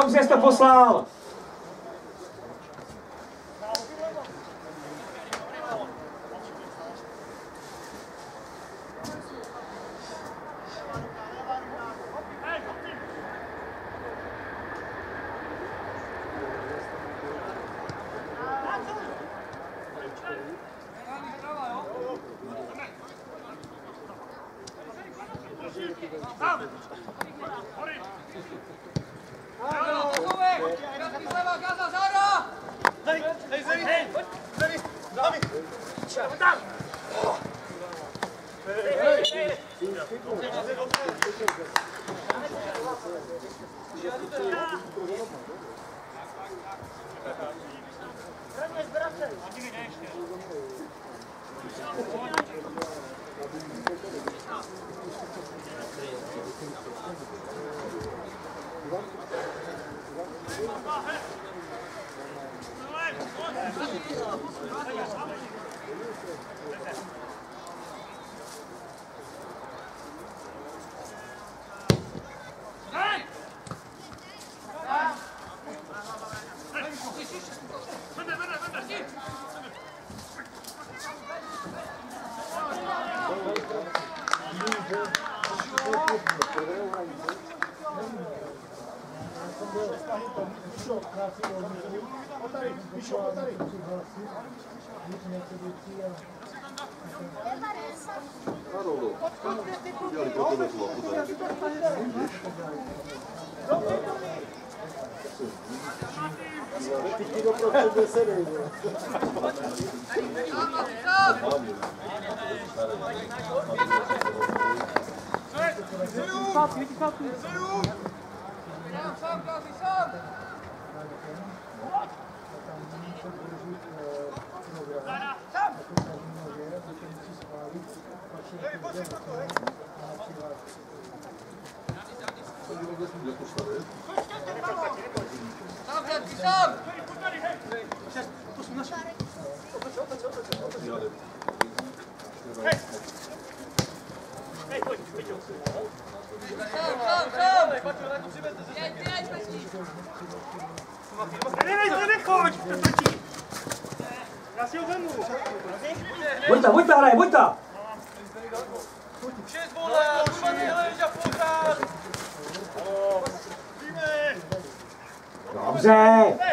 Ferry, dobře jsi to poslal. Dobře!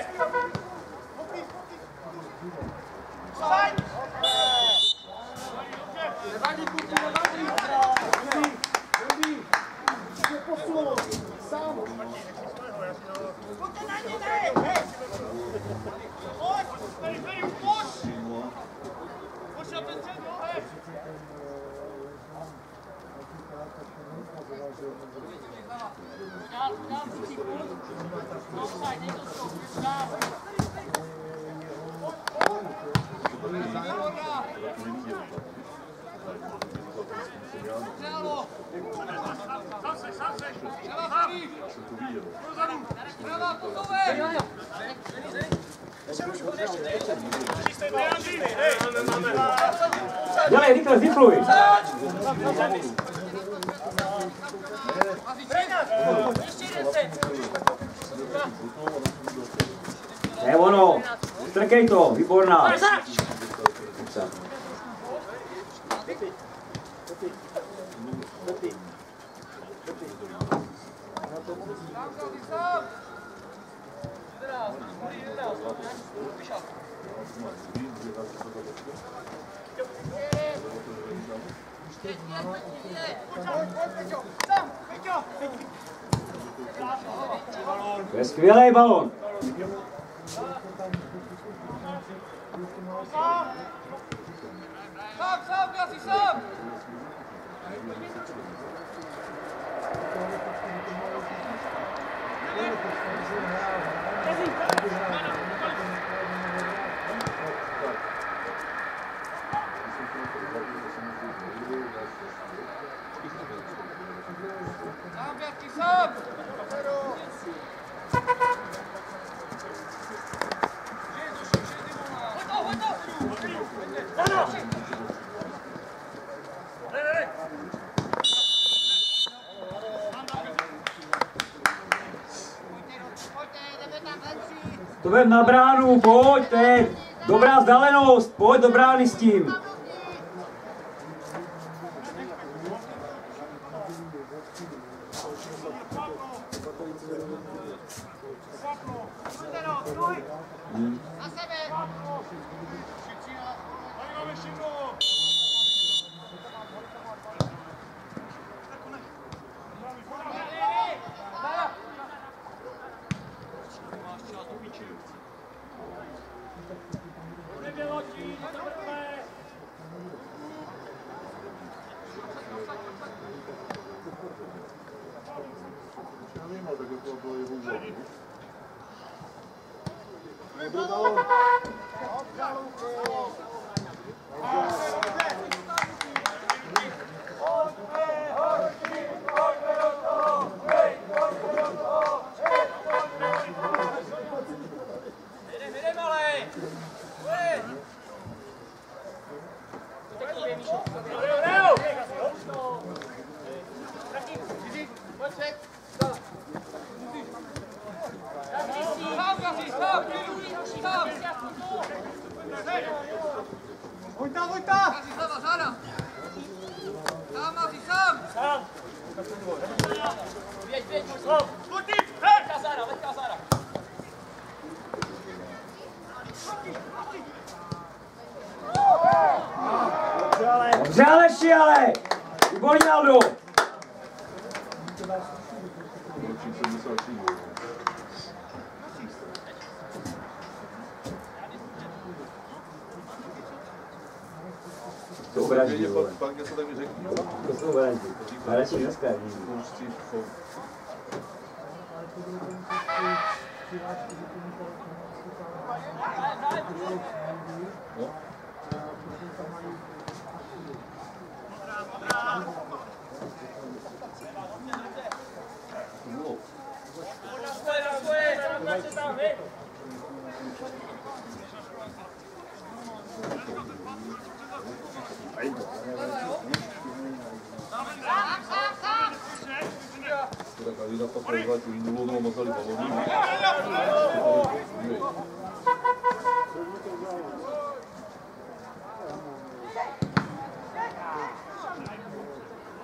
Na bránu, pojď teď. Dobrá vzdálenost, pojď do brány s tím. Na sebe! Pojď tam, pojď tam! Běž, běž, pojď! Veď Kazára, veď Kazára! Dobře Aleši, ale! Výborně Aldo! To obraží, vole. Pak něco tak mi řekni. To jsou obraží. A radši dneska. Pouští fou. Tak a vydat pak rozvat tu nulou, mazali balóny.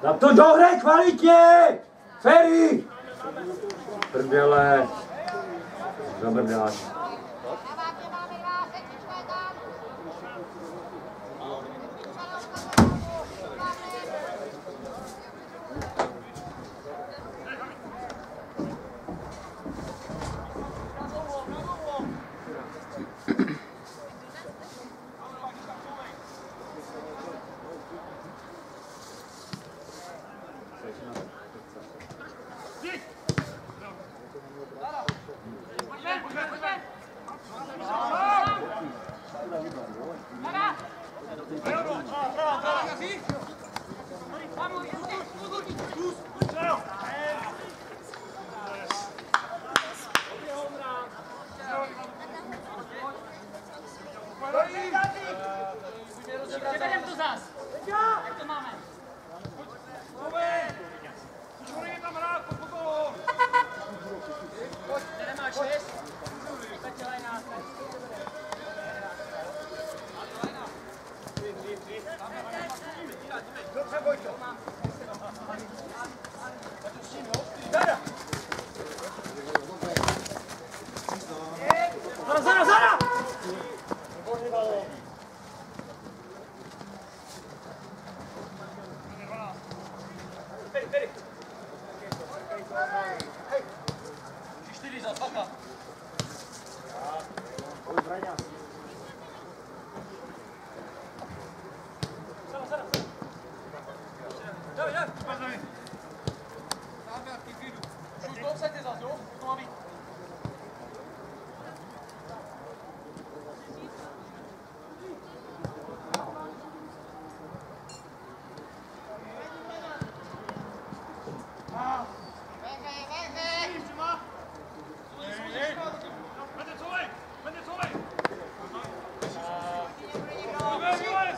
Na to dohraj kvalitně! Ferry! Prdele. Zabrdáš.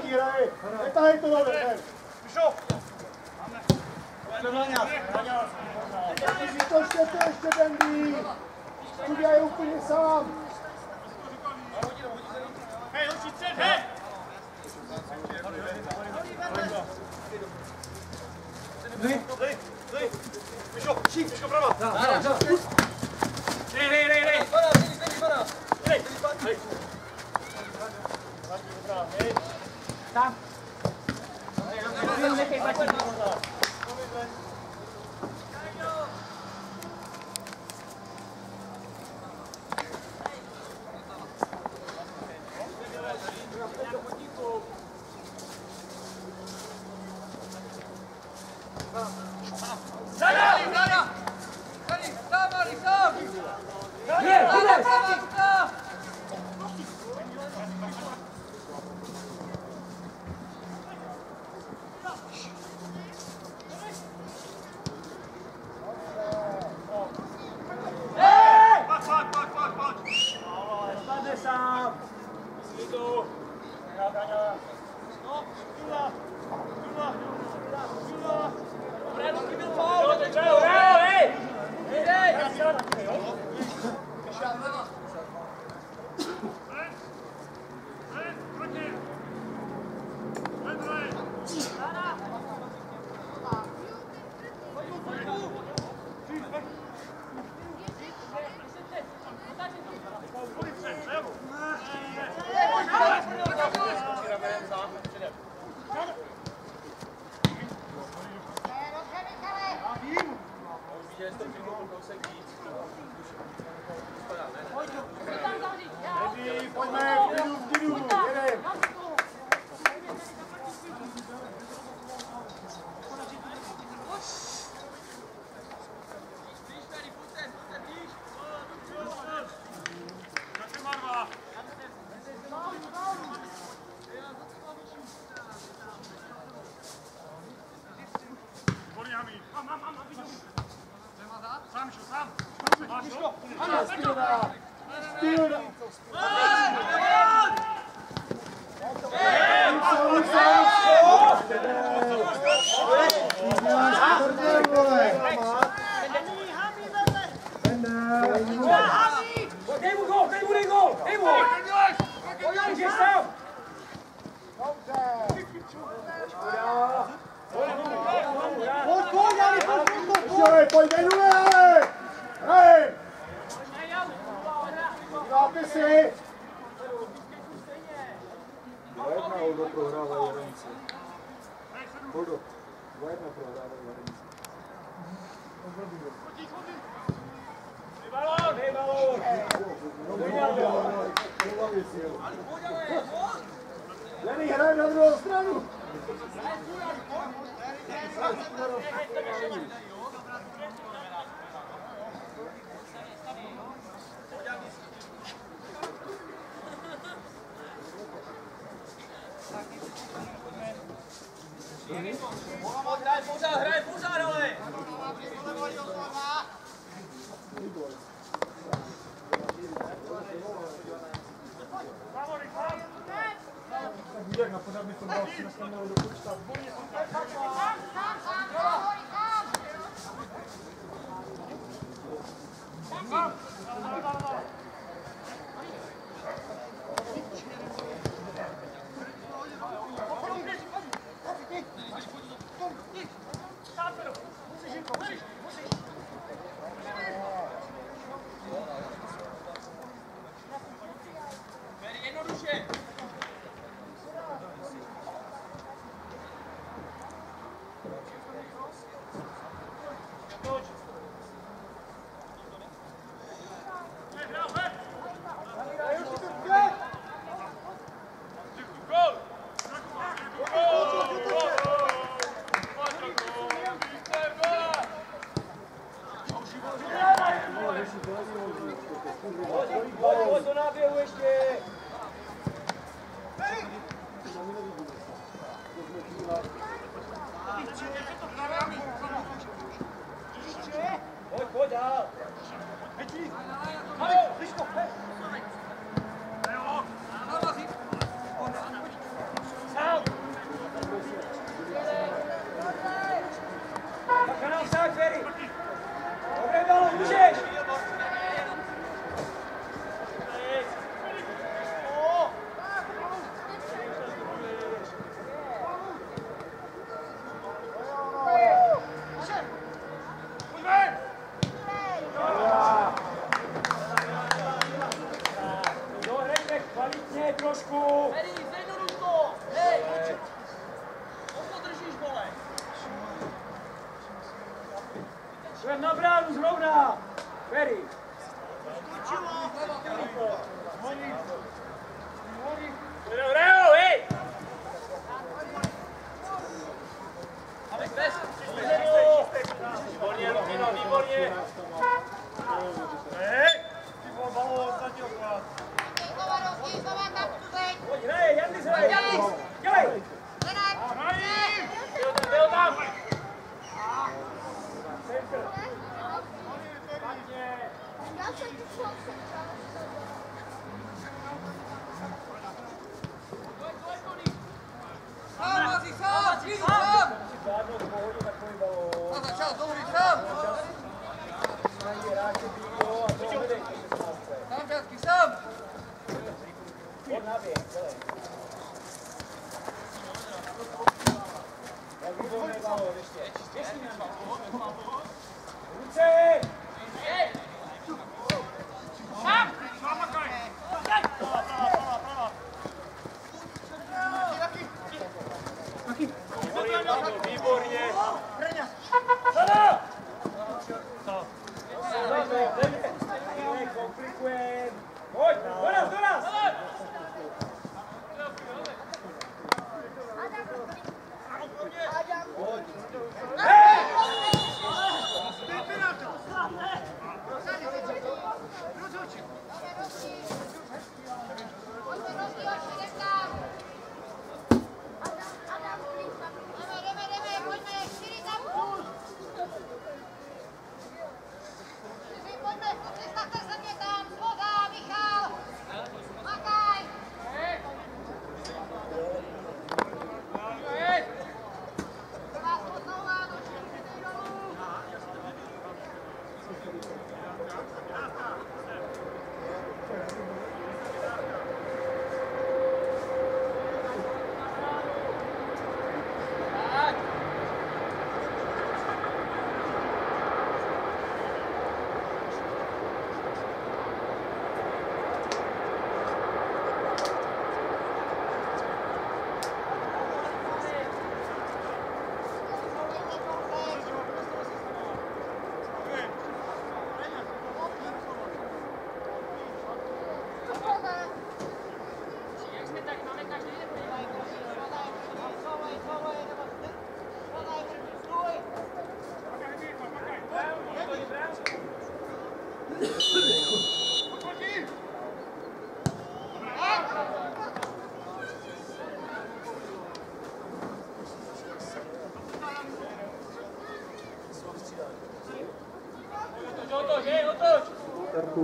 třetí hraje. Netahej to, ale Vyšo. Braňář, braňář. to štěte ještě, Bendy. Studia je úplně sám. Hej, hoči, před, hej! Dej, dej, dej. Vyšo, vyšo, prava. Dá, dá, Dej, dej, dej, dej. Pana, vidíš, není pana. Dej, dej, dej. Dej, dej, dej. Tá? Thank you.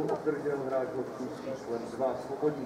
Obdržel hráč hostů s číslem 2 svobodní.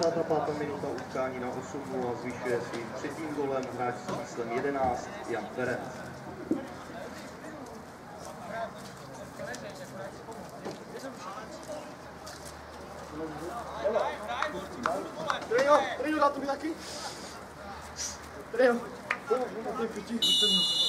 55. minuta utkání na 8 a zvyšuje svým třetím golem hráč s číslem 11 Jan Ferenc. Trio, trio, dá to mi taky? Trio, pojď, pojď, pojď,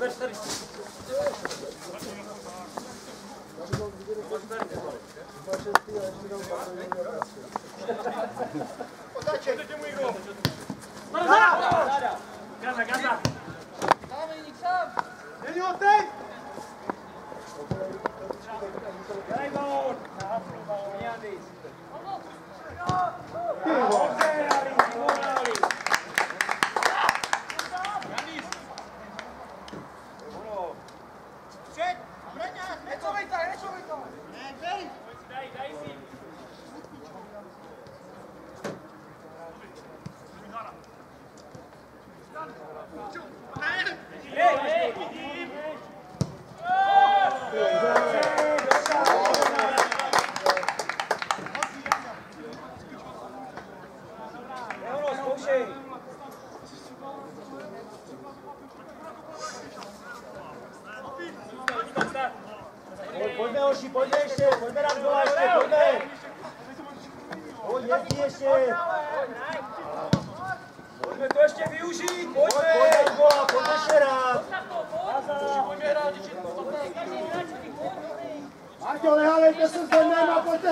Rober tady. Otáčej. Gaza, gaza! Není ho teď! Daj gol! Miadis. Před! Braňa! Necouvej tak, necouvej tak! Ne, dej! Daj, daj si. Hej, hej! Euro, zkoušej. Pojď, pojďme hoši, pojďme ještě, pojďme dát gola ještě, pojďme. Pojď, jezdí ještě. Pojďme to ještě využít, Pojď, pojďme! pojď dát gola, pojďme ještě rád. Marťo, s Denem a pojďte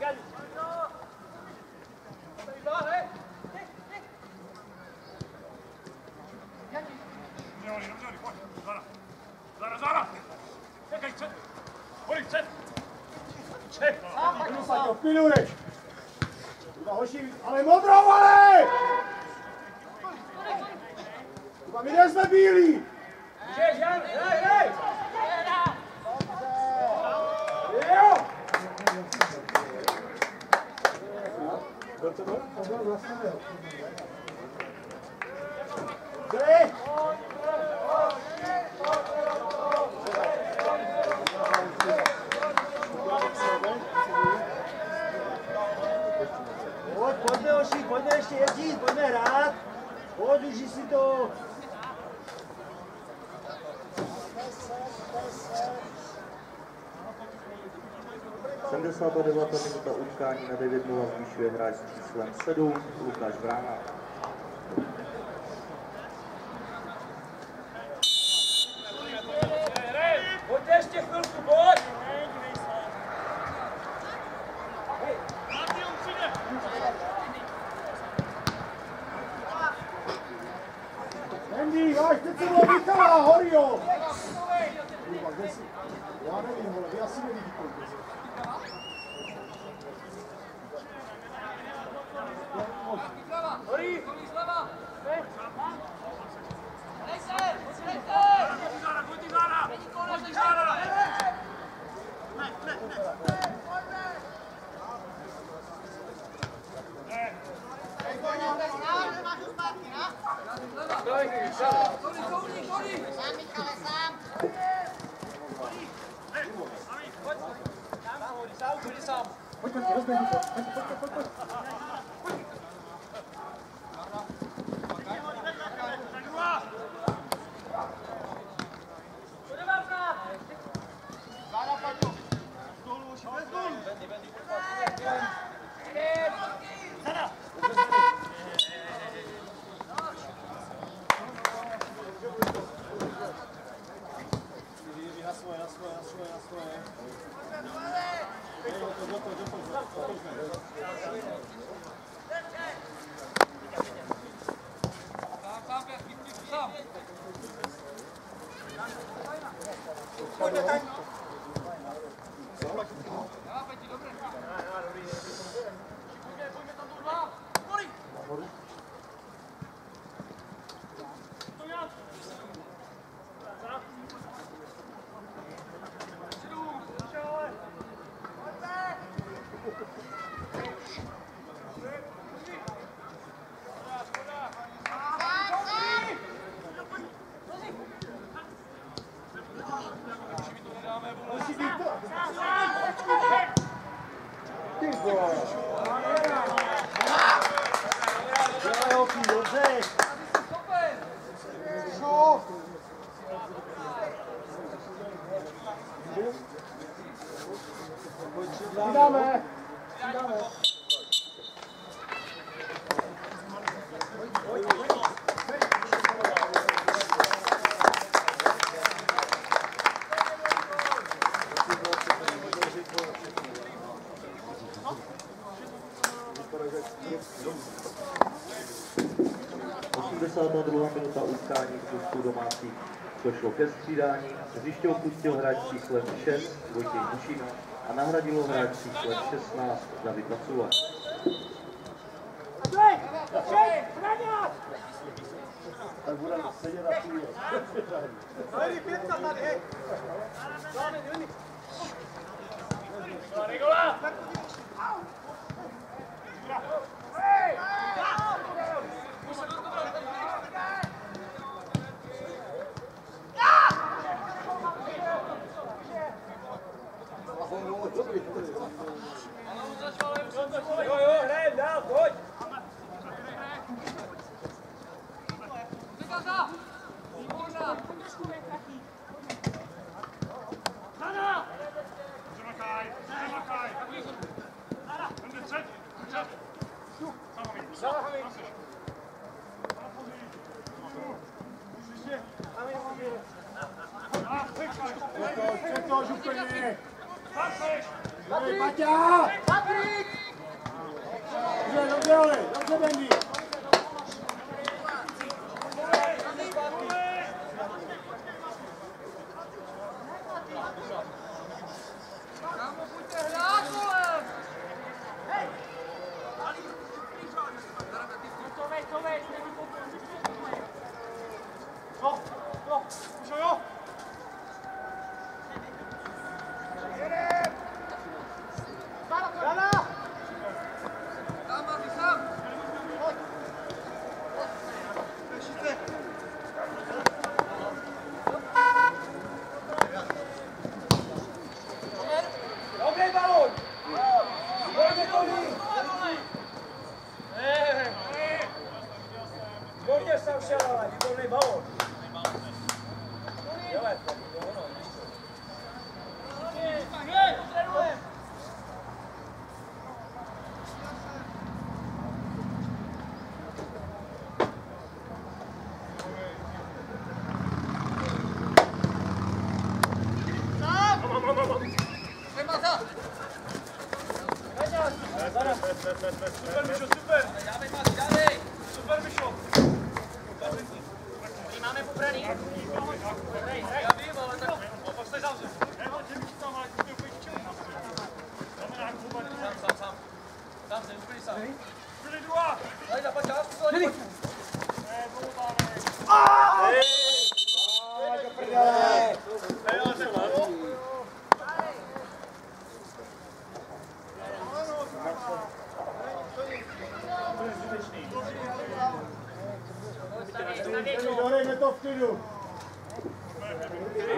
gadi. Zara, Zara! Czekaj, przed! Oli, przed! Czek! Jdu Saďo, v klidu jdeš. Kuba, hoši, ale modrou, ale! Kuba, my nejsme bílí. Můžeš, Jan, hraj, hraj! Jo! Dej! Pojď, pojďme hoši, pojďme ještě jezdit, pojďme hrát. Pojď, užij si to. 79. minuta utkání na 9-0 zvyšuje hráč s číslem 7 Lukáš Vrána. Dáme. Dáme. druhá minuta utkání v Česku domácích došlo ke střídání. Zjišťou opustil hráč číslem 6 Vojtěj Dušina a nahradil ho hráč číslo 16 za vypracovat. Tak budeme sedět na půl.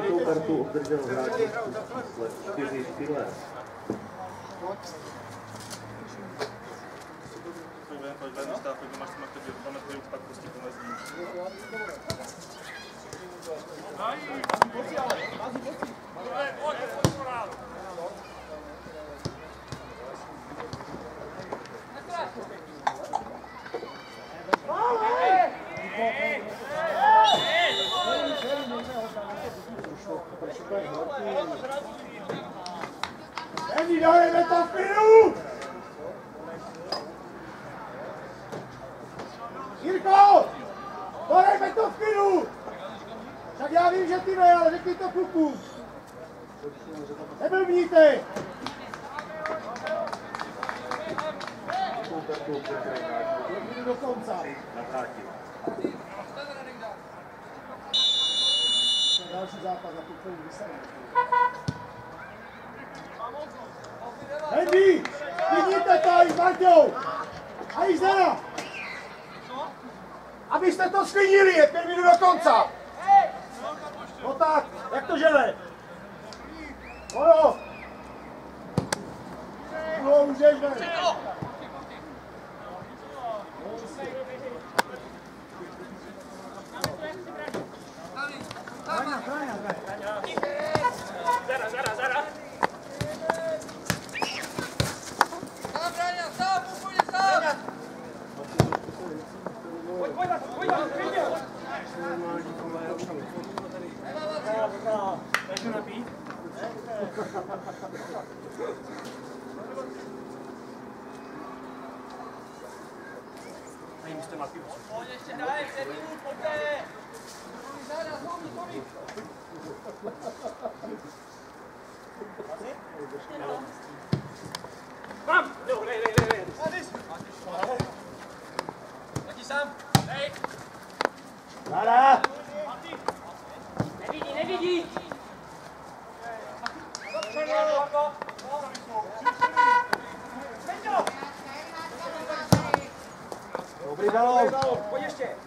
Žlutou kartu obdržel hráč čísle 4 Špiller. Pojď ven, pojď ven, stát, pojď máš tam tebe, máme tady pak prostě pomezí. Andy, dajeme to v klidu! Jirko! Dajeme to v klidu! Tak já vím, že ty ne, ale řekni to klukům. Neblbníte! Do konce. navrátil. To je další zápas na tu vysadí. Andy! Vidíte to i s Marťou! A i Zena! Abyste to sklidili, je pět minut do konca! No tak, jak to žele? Ono! No, už jdeš ven. Zara, zara, zara. Sám, Brian, sám, půjde sám! Pojď, pojď, na to, pojď, na to, klidně. Takže napít. A jim jste napít. Pojď ještě daj, pět minut, pojďte! Zara, zlomi, zlomi! Mám! Jo, dej, dej, dej, dej. Letí sám! Dej! Zara! Nevidí, nevidí. Dobrý balón! Pojď ještě.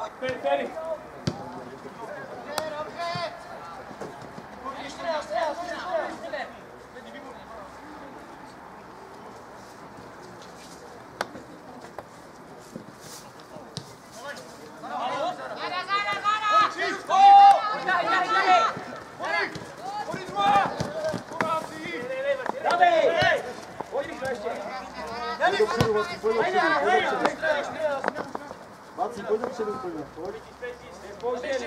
Pojď, pojď. Ještě Vaci, pojď dopředu úplně, pojď. Pozdě. Musí,